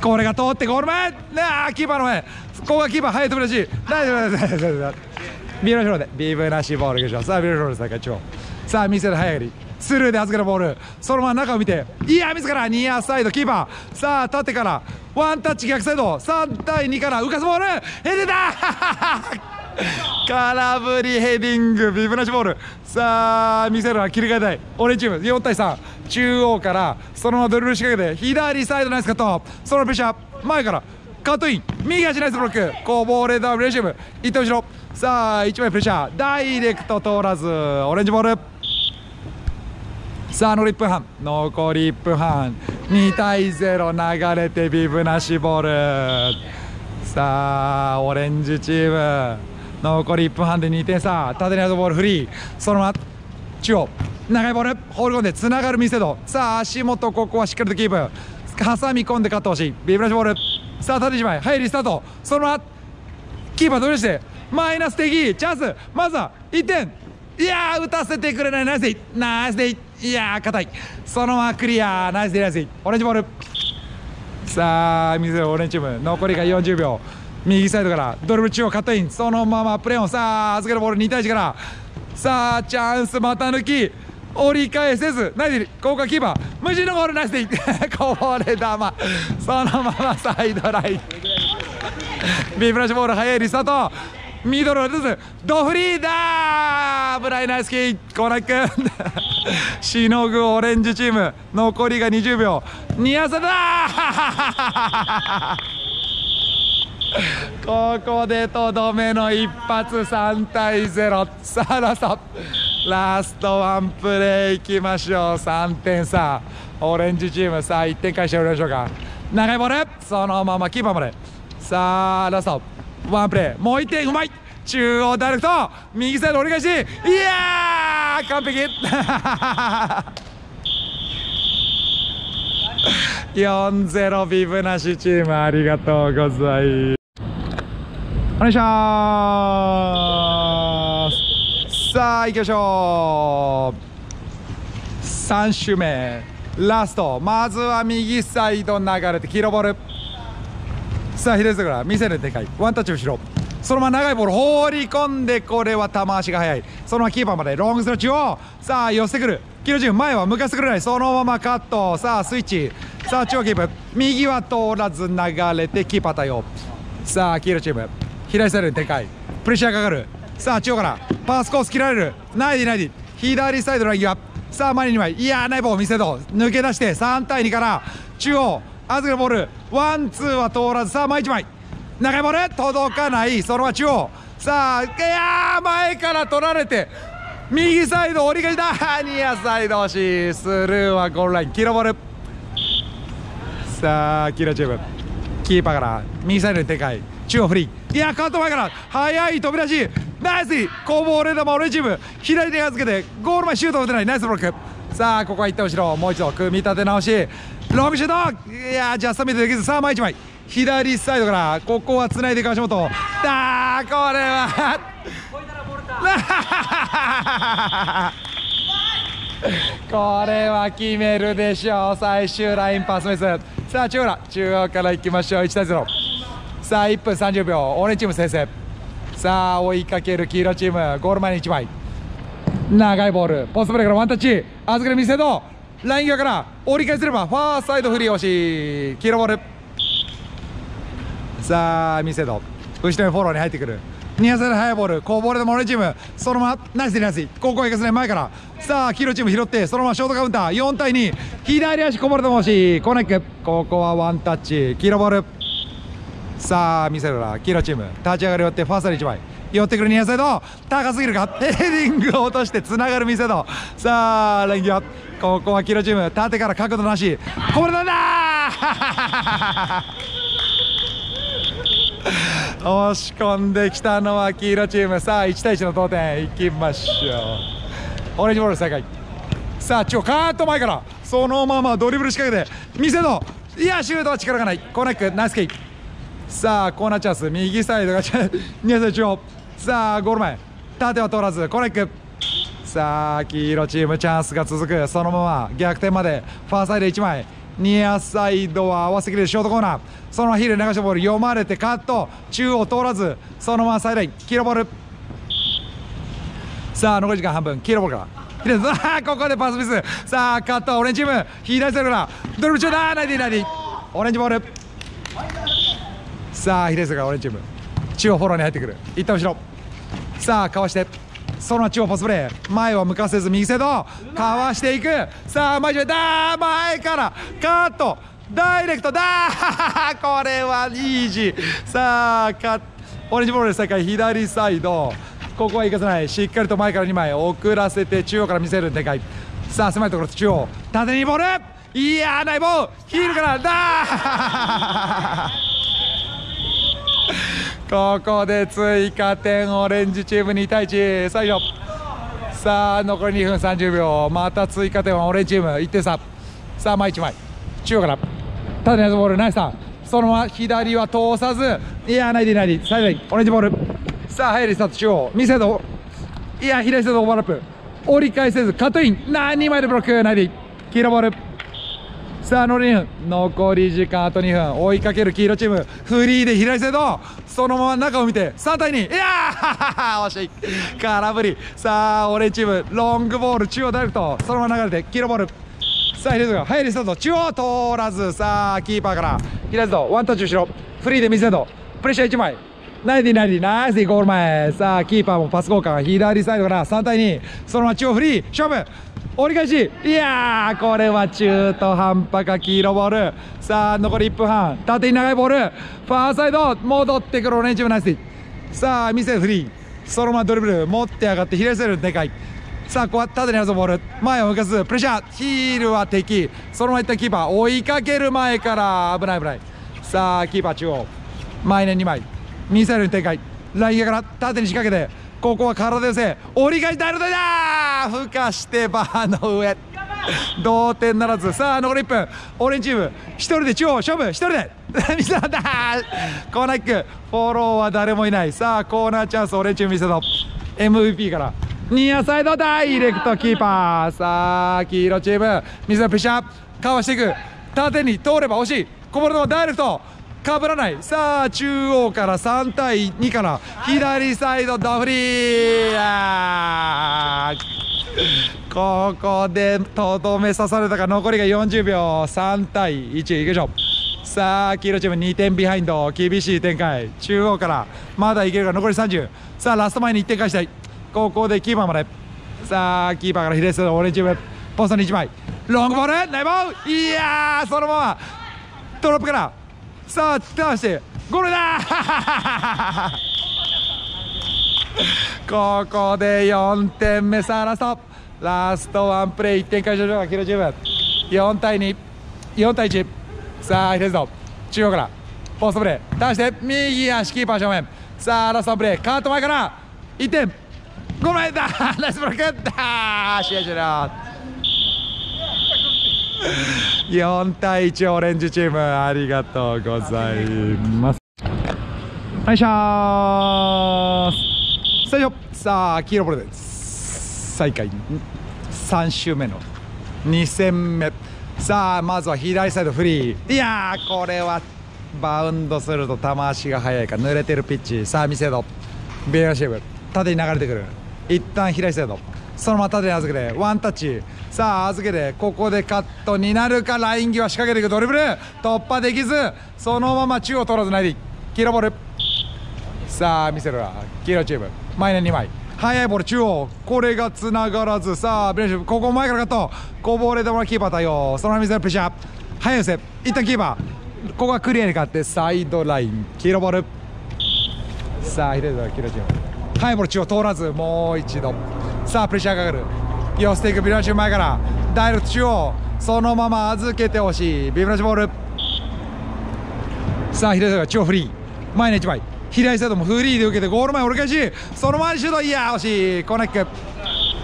これが通ってゴール前。なあキーパーの前。ここがキーパー早い飛び出し。大丈夫大丈夫大丈夫大丈夫ビブなしボールで。ビブなしボールいきましょさあビブなしボール再開中央。さあ見せる早やり。スルーで預けるボール。そのまま中を見ていや自らニアサイドキーパー。さあ縦からワンタッチ逆サイド。3対2から浮かすボール。ヘデだ! 空振りヘディング。ビブなしボール。さあ見せるは切り替えたい。オレンジチーム。4対3中央からそのままドリブル仕掛けて左サイドナイスカット。そのプレッシャー。前から。カットイン。右足ナイスブロック。こぼれダブルレシーブ。一手後ろ。さあ1枚プレッシャー。ダイレクト通らず。オレンジボール。さあ残り1分半残り1分半2対0流れてビブなしボール。さあオレンジチーム。残り1分半で2点差。縦にアウトボールフリー。そのまま中央長いボール。放り込んでつながる見せどさあ足元ここはしっかりとキープ。挟み込んで勝ってほしい。ビブなしボール。さあ縦1枚。はいリスタート。そのままキーパー取りして。マイナス的チャンス。まずは1点。いやー打たせてくれない。ナイスデイナイスデイいやー硬い。そのままクリア。ナイスデイナイスデイオレンジボール。さあ見せるオレンジチーム。残りが40秒。右サイドからドリブル中央カットイン。そのままプレーオン。さあ預けるボール2対1から。さあチャンスまた抜き。折り返せず。ナイスデイここがキーパー。無人のゴール。ナイスデイ こぼれ球。そのままサイドライン。ビブラシボール速いリスタート。ミドルを出すドフリーだーブライナイスキーコーナック。しのぐオレンジチーム残りが20秒。ニアサだ ここでとどめの一発3対0さあラスト。ラストワンプレーいきましょう。3点差。オレンジチームさあ1点返しておりましょうか。長いボール。そのままキーパーまで。さあラスト。ワンプレー。もう1点うまい。中央ダイレクト。右サイド折り返し。いやー！完璧。4-0ビブなしチームありがとうござい。ますお願いします。さあ行きましょう。3周目。ラスト。まずは右サイド流れて黄色ボール。さあ左サイドから見せる展開ワンタッチ後ろ。そのまま長いボール放り込んでこれは球足が速い。そのままキーパーまでロングスロー中央さあ寄せてくる。黄色チーム前は向かせてくれない。そのままカット。さあスイッチ。さあ中央キープ右は通らず流れてキーパー対応。さあ黄色チーム左サイドに展開プレッシャーかかる。さあ中央から。パスコース切られる。ないでないで。左サイドラインはさあ前に2枚。いやーナイフを見せと抜け出して3対2から。中央。預けるボール。ワンツーは通らず。さあ前1枚。長いボール。届かない。そのまま中央。さあいやー前から取られて右サイド折り返しだニアサイド惜しスルーはゴールライン。黄色ボールさあ黄色チーム。キーパーから右サイドに展開。中央フリー。いやカット前から速い飛び出し。ナイス。こぼれ球オレジチーム。左手預けてゴール前シュート打てない。ナイスブロック。さあここは一旦後ろ。もう一度組み立て直し。ロングシュートいやジャストミートできず。さあ前1枚左サイドからここはつないで川下だーこれは。これは決めるでしょう。最終ラインパスミス。さあ中央中央から行きましょう。1対0さあ1分30秒。オレンジチーム先制。さあ追いかける黄色チーム。ゴール前に1枚。長いボール。ポストプレーからワンタッチ。預ける見せどライン際から折り返せればファーサイドフリー惜し。黄色ボール。さあ見せど後ろにフォローに入ってくる。ニアサイド速いボール。こうボールでもオレンジチーム。そのままナイスでナイスここは行かせない前から。さあ黄色チーム拾ってそのままショートカウンター。4対2左足こぼれてもしコネック。ここはワンタッチ。黄色ボール。さあ見せるな黄色チーム。立ち上がり寄ってファーストで1枚。寄ってくるニアサイド高すぎるか。ヘディングを落としてつながる見せどさあ連携ここは黄色チーム縦から角度なし。これなんだ？押し込んできたのは黄色チーム。さあ1対1の同点いきましょう。オレンジボール再開さあ超カーッと前から。そのままドリブル仕掛けて見せどいやシュートは力がない。コネックナイスキーさあコーナーチャンス右サイドがニアサイド中央。さあゴール前。縦は通らずコネックさあ黄色チームチャンスが続く。そのまま逆転までファーサイド1枚。ニアサイドは合わせきれるショートコーナー。そのままヒール流しボール読まれてカット。中央通らずそのままサイドイン黄色ボール。さあ残り時間半分黄色ボール。からさあここでパスミスさあカットオレンジチーム。左サイドからドリブル中だナイディナイディオレンジボール。さあ左サイドからオレンジチーム。中央フォローに入ってくる。一旦後ろ。さあかわして。その中央パスプレー。前を向かせず右サイドかわしていく。さあ前じだ前から。カット。ダイレクトだ これはイージー。さあカオレンジボールで再開左サイド。ここは行かせない。しっかりと前から2枚遅らせて中央から見せる展開。さあ狭いところ中央。縦にボール。いやないボール。ヒールからだここで追加点オレンジチーム2対1最初。さあ残り2分30秒。また追加点はオレンジチーム1点差。さあ前1枚。中央から。縦のやつボールナイスさんそのまま左は通さずいやないでないで。サイドインオレンジボール。さあ入りスタート中央。見せどいや左サイドオーバーラップ。折り返せずカットイン。な2枚でブロック？ないで。黄色ボール。さあ残り残り時間あと2分。追いかける黄色チーム。フリーで左サイドそのまま中を見て3対2いやー 惜しい。空振り。さあオレチームロングボール中央ダイレクト。そのまま流れて黄色ボール。さあ左サイド入りスタート中央通らず。さあキーパーから。左サイドワンタッチ後ろ。フリーで右サイドプレッシャー1枚。ナイディナイディナイスゴール前。さあキーパーもパス交換。左サイドから3対2そのまま中央フリー。勝負。折り返し。いやーこれは中途半端か黄色ボール。さあ残り1分半。縦に長いボール。ファーサイド戻ってくるオレンジチームナイスティさあ見せフリー。そのままドリブル。持って上がって左サイドでかい。さあこう縦にあるぞボール。前を向かすプレッシャー。ヒールは敵。そのままいったキーパー。追いかける前から。危ない危ない。さあキーパー中央。前に2枚。ミサイルに展開。ラインから縦に仕掛けて。ここは体寄せ折り返しダイレクトだ？ふかしてバーの上。同点ならず。さあ残り1分。オレンジチーム1人で中央勝負。1人で。見せたコーナーキック。フォローは誰もいない。さあコーナーチャンス。オレンジチーム見せろ。MVP から。ニアサイドダイレクトキーパー。さあ黄色チーム。水のプッシャーかわしていく。縦に通れば惜しい。こぼれのダイレクト。かぶらない。さあ中央から3対2から左サイドダフリー。ここでとどめ刺されたか残りが40秒。3対1いくでしょう。さあ黄色チーム2点ビハインド。厳しい展開。中央からまだいけるか残り30さあラスト前に1点返したい。ここでキーパーまで。さあキーパーから左サイドオレンジチーム。ポストに1枚。ロングボール。ナイボー。いやそのまま。ドロップから。さあターンしてゴールだ！ここで4点目さあラスト。ラストワンプレー1点返しましょうか黄色チーム4対24対1さあ左ぞ。中央から。ポストプレーターンして右足キーパー正面。さあラストワンプレーカート前から。1点。ゴールだナイスブロック。だ試合終了。4対1オレンジチームありがとうございます。よいしょー最初さあ黄色ボールです。再開3周目の2戦目。さあまずは左サイドフリー。いやーこれはバウンドすると球足が速いか。濡れてるピッチ。さあ見せろ。ベアシェブ縦に流れてくる。一旦左サイド。そのまま縦に預けてワンタッチ。さあ預けてここでカットになるか。ライン際仕掛けていく。ドリブル。突破できず。そのまま中央取らずないで黄色ボール。さあ見せるわ黄色チーム。前に2枚。速いボール。中央。これがつながらず。さあブレシュここ前からカット。こぼれ球のキーパー対応。そのまま見せるプレッシャー。速い寄せ一旦キーパー。ここはクリアに勝ってサイドライン。黄色ボール。さあ左だ黄色チーム。速いボール。中央通らず。もう一度。さあプレッシャーかかる。寄せていくビブラシュ前から。ダイレクト中央そのまま預けてほしい。ビブラシュボール。さあ左が中央フリー。前の1枚。左サイドもフリーで受けてゴール前折り返し。その前にシュート。いや惜しい。コーナーキック。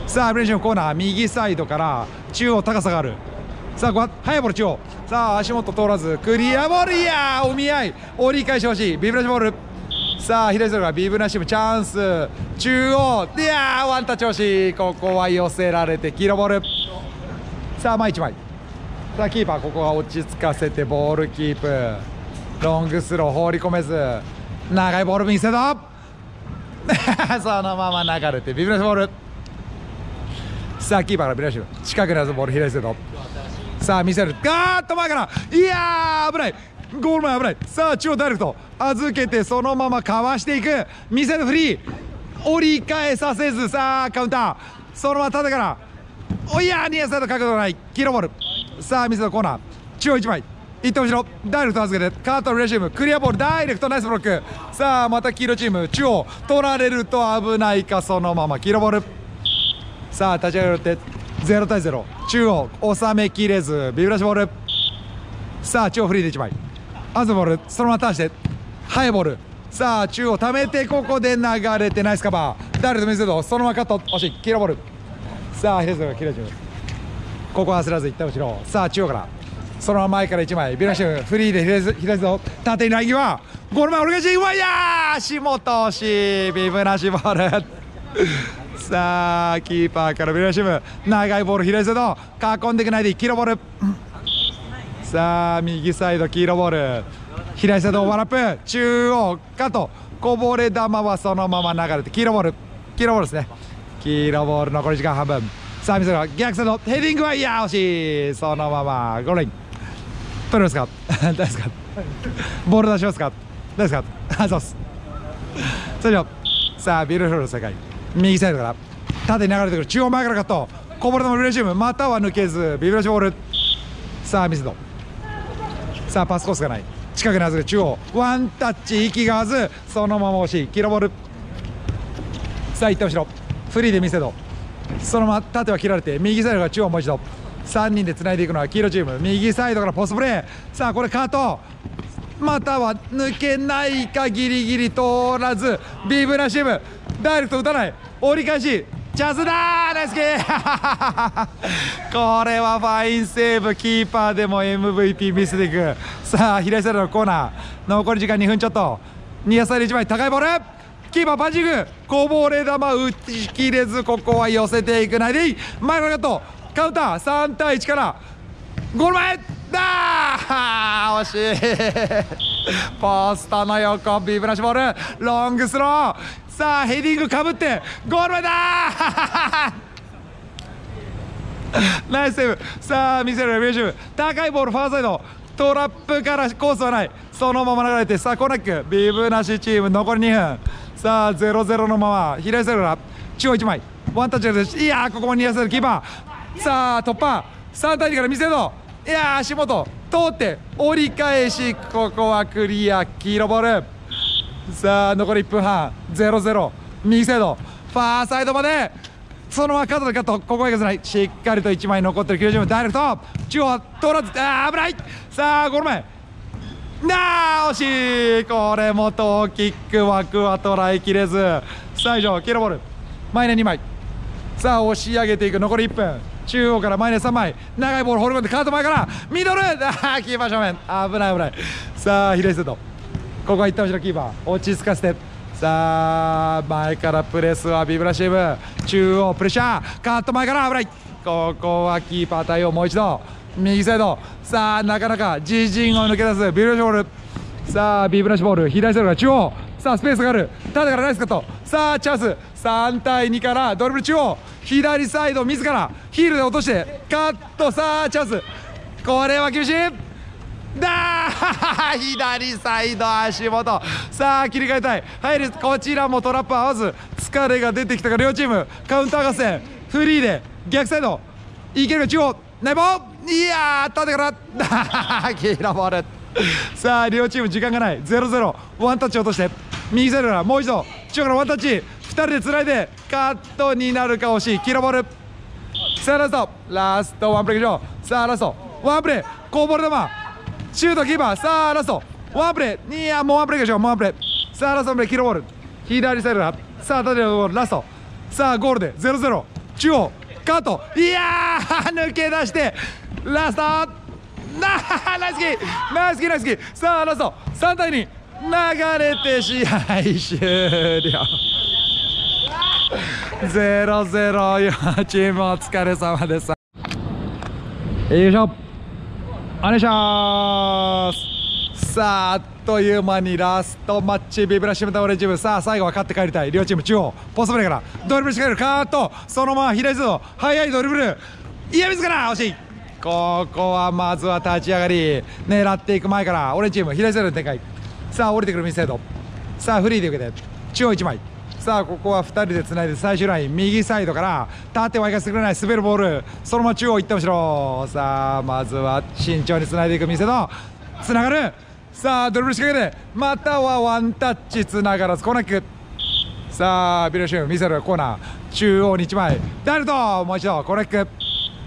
さあブレーションコーナー。右サイドから。中央高さがある。さあ速いボール中央さあ足元通らず。クリアボール。いやお見合い。折り返してほしい。ビブラシボール。さあ左サイドがビブラシムチャンス中央。いやワンタッチ惜しここは寄せられて黄色ボール。さあ前1枚。さあキーパーここは落ち着かせてボールキープ。ロングスロー放り込めず長いボール見せた。そのまま流れてビブラシボール。さあキーパーからビブラシ近くにあるボール左サイドさあ見せる。ガーッと前から。いやー危ない。ゴール前危ない。さあ中央ダイレクト。預けてそのままかわしていく。見せるフリー折り返させず。さあカウンター。そのまま縦から。おいやニアサイド角度ない。黄色ボール。さあ見せるコーナー。中央1枚。一等後ろダイレクト預けてカートレシーブクリアボールダイレクトナイスブロック。さあまた黄色チーム。中央取られると危ないかそのまま黄色ボール。さあ立ち上がって0対0中央収めきれず。ビブラシボール。さあ中央フリーで1枚。アズボールそのままターンしてハイボール。さあ中央溜めてここで流れてナイスカバー。ダイレクト見せるとそのままカット。惜しい。黄色ボール。さあ左手が切れちゃうここは焦らず一旦後ろ。さあ中央から。そのまま前から1枚。ビラシュフリーで左左手縦にライン際ゴール前俺がしうわいやー!足元惜しビブラシボール。さあキーパーからビラシム。長いボール左サイド囲んでいけないで黄色ボール。さあ右サイド黄色ボール。左サイドオーバーラップ。中央カットこぼれ球はそのまま流れて黄色ボール。黄色ボールですね。黄色ボール残り時間半分。さあ見せる逆サイドヘディングはいや惜しいそのままゴールイン。取れますか？大丈夫ですか？ボール出しますか？大丈夫ですか？あ そうっす。それではさあビルフルの世界。右サイドから。縦に流れてくる中央前からカット。こぼれ球のレシーブまたは抜けずビブラシボール。さあ見せとさあパスコースがない。近くに外れ中央。ワンタッチ息が合わずそのまま惜しい。黄色ボール。さあ一旦後ろ。フリーで見せとそのまま縦は切られて右サイドが中央もう一度。3人でつないでいくのは黄色チーム。右サイドからポストプレー。さあこれカート。または抜けないかギリギリ通らず。ビブラシム。ダイレクト打たない。折り返し。チャンスだナイスキー これはファインセーブキーパーでも MVP 見せていく。さあ左サイドのコーナー。残り時間2分ちょっと。ニアサイド1枚高いボール。キーパーパンチング。こぼれ球打ちきれずここは寄せていくないでいい前のカット。カウンター3対1から。ゴール前。だー。惜しい。ポストの横ビブラシボール。ロングスロー。さあヘディングかぶってゴール前だナイスセーブ。さあ見せるビブラシ高いボールファーサイド。トラップからコースはない。そのまま流れてさあコナック。ビブなしチーム残り2分。さあ0-0のまま。左サイドから中央1枚。ワンタッチですいやここもニアサイドキーパー。さあ突破。3対2から見せるといや足元通って折り返しここはクリア黄色ボール。さあ残り1分半0-0右サイドファーサイドまで。そのままカットでカット。ここはいかずない。しっかりと1枚残ってる。90分ダイレクト中央は通らず。あー危ない。さあゴール前。なあ惜し。いこれもトーキック枠は捉えきれず。さあ以上黄色ボール。マイナ2枚。さあ押し上げていく。残り1分。中央からマイナス3枚長いボール放り込んでカート前からミドルあーキーパー正面危ない危ないさあ左セットここは一旦後ろキーパー落ち着かせてさあ前からプレスはビブラシーブ中央プレッシャーカット前から危ないここはキーパー対応もう一度右サイドさあなかなか自陣を抜け出すビブラシボールさあビブラシボール左サイドから中央。さあスペースがある。縦からナイスカット。さあチャンス。3対2からドリブル中央。左サイド自らヒールで落としてカット。さあチャンス。これは厳しい。だー 左サイド足元。さあ切り替えたい。入るこちらもトラップ合わず疲れが出てきたから両チームカウンター合戦。フリーで逆サイド。いけるか中央。ナイボーいやー縦から。キーラボール。さあ両チーム時間がない。0-0ワンタッチ落として。右サイドからもう一度中央からワンタッチ。2人でつないでカットになるか惜しい。キーラボール。さあラスト。ラストワンプレー以上。さあラスト。ワンプレー。こうボール球。シュートキーパー。さあラスト。ワンプレー。いやもうワンプレーでしょもうワンプレー。さあラストワンプレー。キロボール。左サイドださあ縦のボール。ラスト。さあゴールで。0-0中央。カット。いやー抜け出して。ラスト。なナイスキー。ナイスキーナイスキー。さあラスト。3対2流れて試合終了。0-0チームお疲れ様ですよいしょ。お願いします。さああっという間にラストマッチ。ビブラシムタオレチーム。さあ最後は勝って帰りたい。両チーム中央ポストプレーからドリブルして帰るカーッとそのまま左ズド速いドリブル。嫌水から惜しい。ここはまずは立ち上がり。狙っていく前からオレンジチーム左サイドの展開。さあ降りてくる右サイド。さあフリーで受けて中央1枚。さあここは2人でつないで最終ライン右サイドから縦は行かせてくれない滑るボール。そのまま中央行って後ろ。さあまずは慎重につないでいく店のつながる。さあドリブル仕掛けてまたはワンタッチつながらずコーナーキッ。クさあビルシュー見せるコーナー。中央に1枚。ダルトもう一度コーナーキッ。ク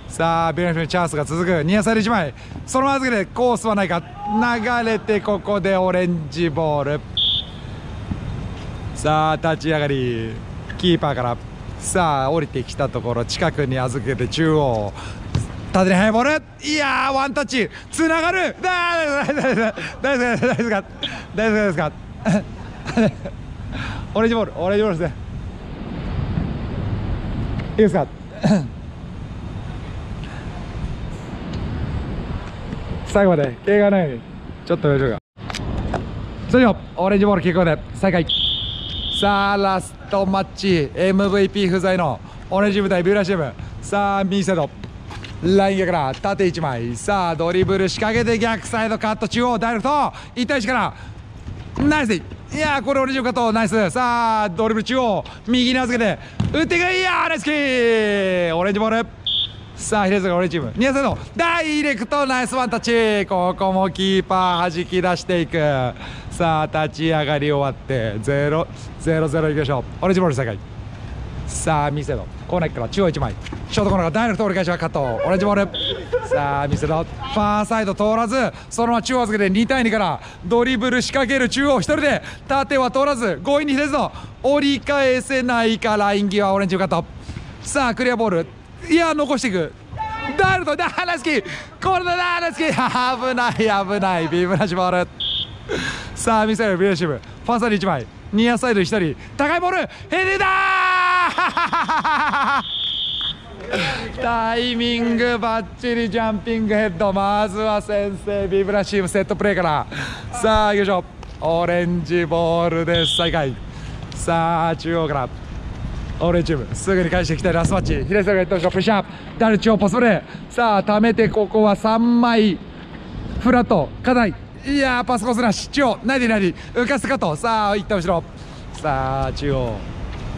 さあビルシューチャンスが続く。ニアサイド1枚。そのまま預けてコースはないか。流れてここでオレンジボール。さあ立ち上がり。キーパーから。さあ降りてきたところ。近くに預けて中央。縦に速いボール。いやワンタッチ。つながる。大丈夫ですか？大丈夫ですか？大丈夫ですか？オレンジボール。オレンジボールですね。いいですか？最後まで怪我ないちょっとやりましょうか。それではオレンジボールキックオフで再開。さあラストマッチ。MVP 不在のオレンジ部隊ビューラーチームさあ右サイド。ライン際から縦1枚。さあドリブル仕掛けて逆サイドカット中央ダイレクト。1対1から。ナイス。いやこれオレンジカットナイス。さあドリブル中央。右に預けて打っていくいやーナイスキー。オレンジボール。さあ左がオレンジチーム。ニアサイドダイレクトナイスワンタッチ。ここもキーパー弾き出していく。さあ立ち上がり終わって0 0 0いきましょう。オレンジボール再開さあ見せろコーナーから中央1枚。ショートコーナーがダイレクト折り返しはカット。オレンジボール。さあ見せろファーサイド通らずそのまま中央預けて2対2からドリブル仕掛ける中央1人で縦は通らず強引に左ぞ折り返せないか。ライン際オレンジカット。さあクリアボール。いや残していく。ダイレクトダーナイスキ。ーこれだダーナイスキ。ー危ない危ない。ビームラシボール。さあミサイルビレシブファーサイド1枚。ニアサイド1人。高いボール。ヘディだ タイミングバッチリジャンピングヘッド。まずは先制ビブラシームセットプレーから。さあよいしょオレンジボールです。再開さあ中央から。オレンチームすぐに返していきたいラストマッチ。左サイドがいってほしいプレッシャーダル中央ポスプレ。ーさあ溜めてここは3枚。フラット課題。いやーパスコースなし中央ないでないで。浮かすかと。さあいった後ろ。さあ中央。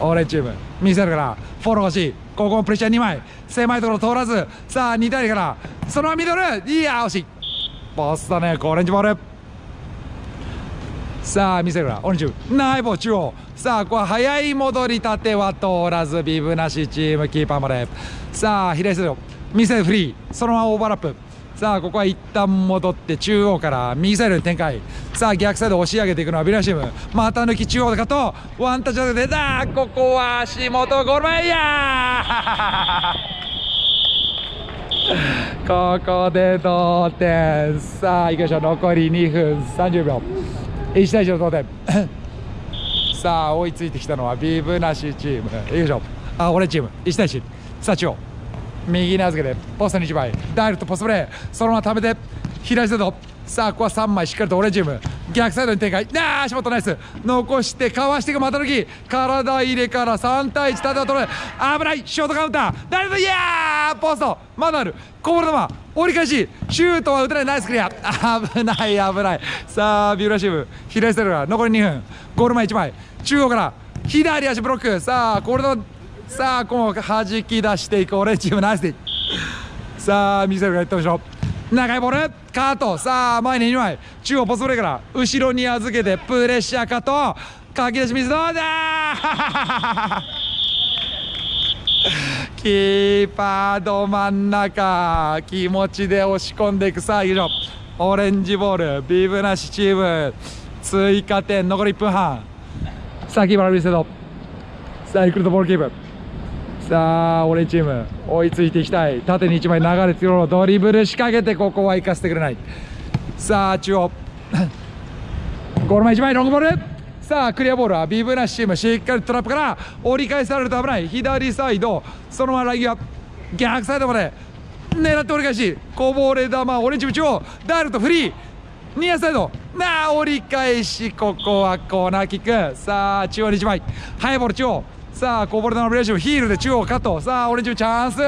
オレンチーム見せるから。フォロー欲しい。ここもプレッシャー2枚。狭いところ通らず。さあ2対から。そのままミドル。いやー惜しい。ポストねオレンジボール。さあ見せるか。らオレンジチーム。ナイボ中央。さあここは早い戻り縦は通らずビブなしチームキーパーまで。さあ左サイド見せるフリー。そのままオーバーラップ。さあここは一旦戻って中央から。右サイドに展開。さあ逆サイド押し上げていくのはビラシム。股抜き中央でカットワンタッチで出たここは足元ゴール前や。ここで同点。さあいきましょう。残り2分30秒。1対1の同点。さあ追いついてきたのはビブなしチーム。よいしょあ俺チーム。1対1さあ中央右に預けてポストに1枚。ダイレクトポストプレーそのまま食べて左サイドさあここは3枚しっかりとオレンジチーム。逆サイドに展開。ああ足元ナイス。残してかわしていく股抜き。体入れから3対1縦を取る。危ない。ショートカウンター。ダイレクトいやーポスト。まだある。こぼれ球折り返し。シュートは打てない。ナイスクリア。危ない危ない。さあビューラシブ左サイドが残り2分。ゴール前1枚。中央から。左足ブロック。さあこれのさあこう弾き出していく。オレンジチームナイスでさあミセルがいったでしょう。長いボール。カート。さあ前に2枚。中央ポストプレーから後ろに預けてプレッシャーカットかき出し水どうだ キーパーど真ん中。気持ちで押し込んでいく。さあ以上オレンジボール。ビブなしチーム。追加点。残り1分半。さあキーパーのリセット。さあリクルートボールキープ。さあオレンジチーム追いついていきたい。縦に1枚流れてろドリブル仕掛けてここは行かせてくれない。さあ中央。ゴール前1枚ロングボール。さあクリアボールはビブナッシュチーム。しっかりトラップから折り返されると危ない。左サイド。そのままラギア逆サイドまで。狙って折り返し。こぼれ球。オレンジ部中央。ダイレクトフリー。ニアサイド。なあ折り返し。ここはコーナーキック。さあ中央に1枚。速いボール中央。さあこぼれ球のブレーションヒールで中央カットさあオレンジチャンス。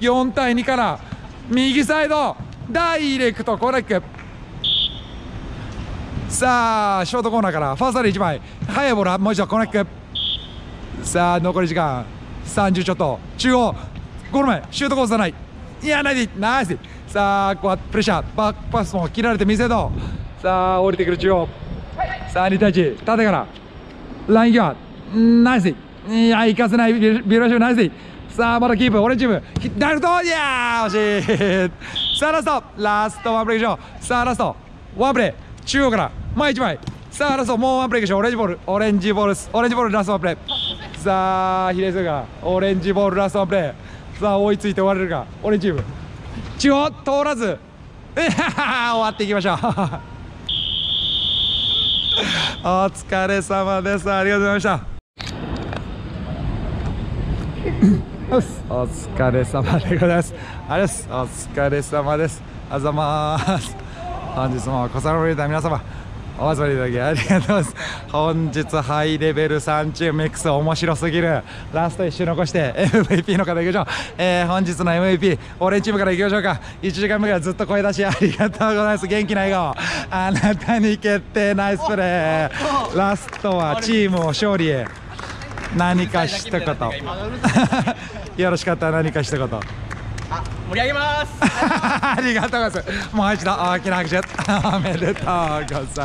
4対2から右サイド。ダイレクトコーナーキックさあショートコーナーからファーストで1枚。速いボールもう一度コーナーキックさあ残り時間。30ちょっと。中央ゴール前。シュートコースはない。いやないでナイス。さあここはプレッシャー。バックパスも切られて見せとさあ降りてくる中央。さあ2対1縦から。ライン際。ナイス。いや行かせないビルビルシュナイスさあまだキープ。オレンジチーム。ダイレクトいやー惜しい。さあラスト。ラストワンプレー以上。さあラスト。ワンプレー中央から。前1枚。さあラスト。もうワンプレーでしょ。オレンジボール。オレンジボールオレンジボールラストワンプレーさあ左サイドが。オレンジボールラストワンプレーさあ追いついて終われるか。オレンジチーム。中央通らず。終わっていきましょう。お疲れ様です。ありがとうございました。お疲れ様でございます。ありがとうございます。お疲れ様です。あざます。本日もコサロリーダー皆様お集まりいただきありがとうございます。本日ハイレベル3チーム X 面白すぎる。ラスト1周残して MVP の方いきましょう、えー、本日の MVP オレンチームからいきましょうか。1時間目からずっと声出しありがとうございます。元気な笑顔。あなたに決定ナイスプレー。ラストはチームを勝利へ。何か一言。よろしかったら何か一言。盛り上げます。ありがとうございます。もう一度大きな拍手。おめでとうございます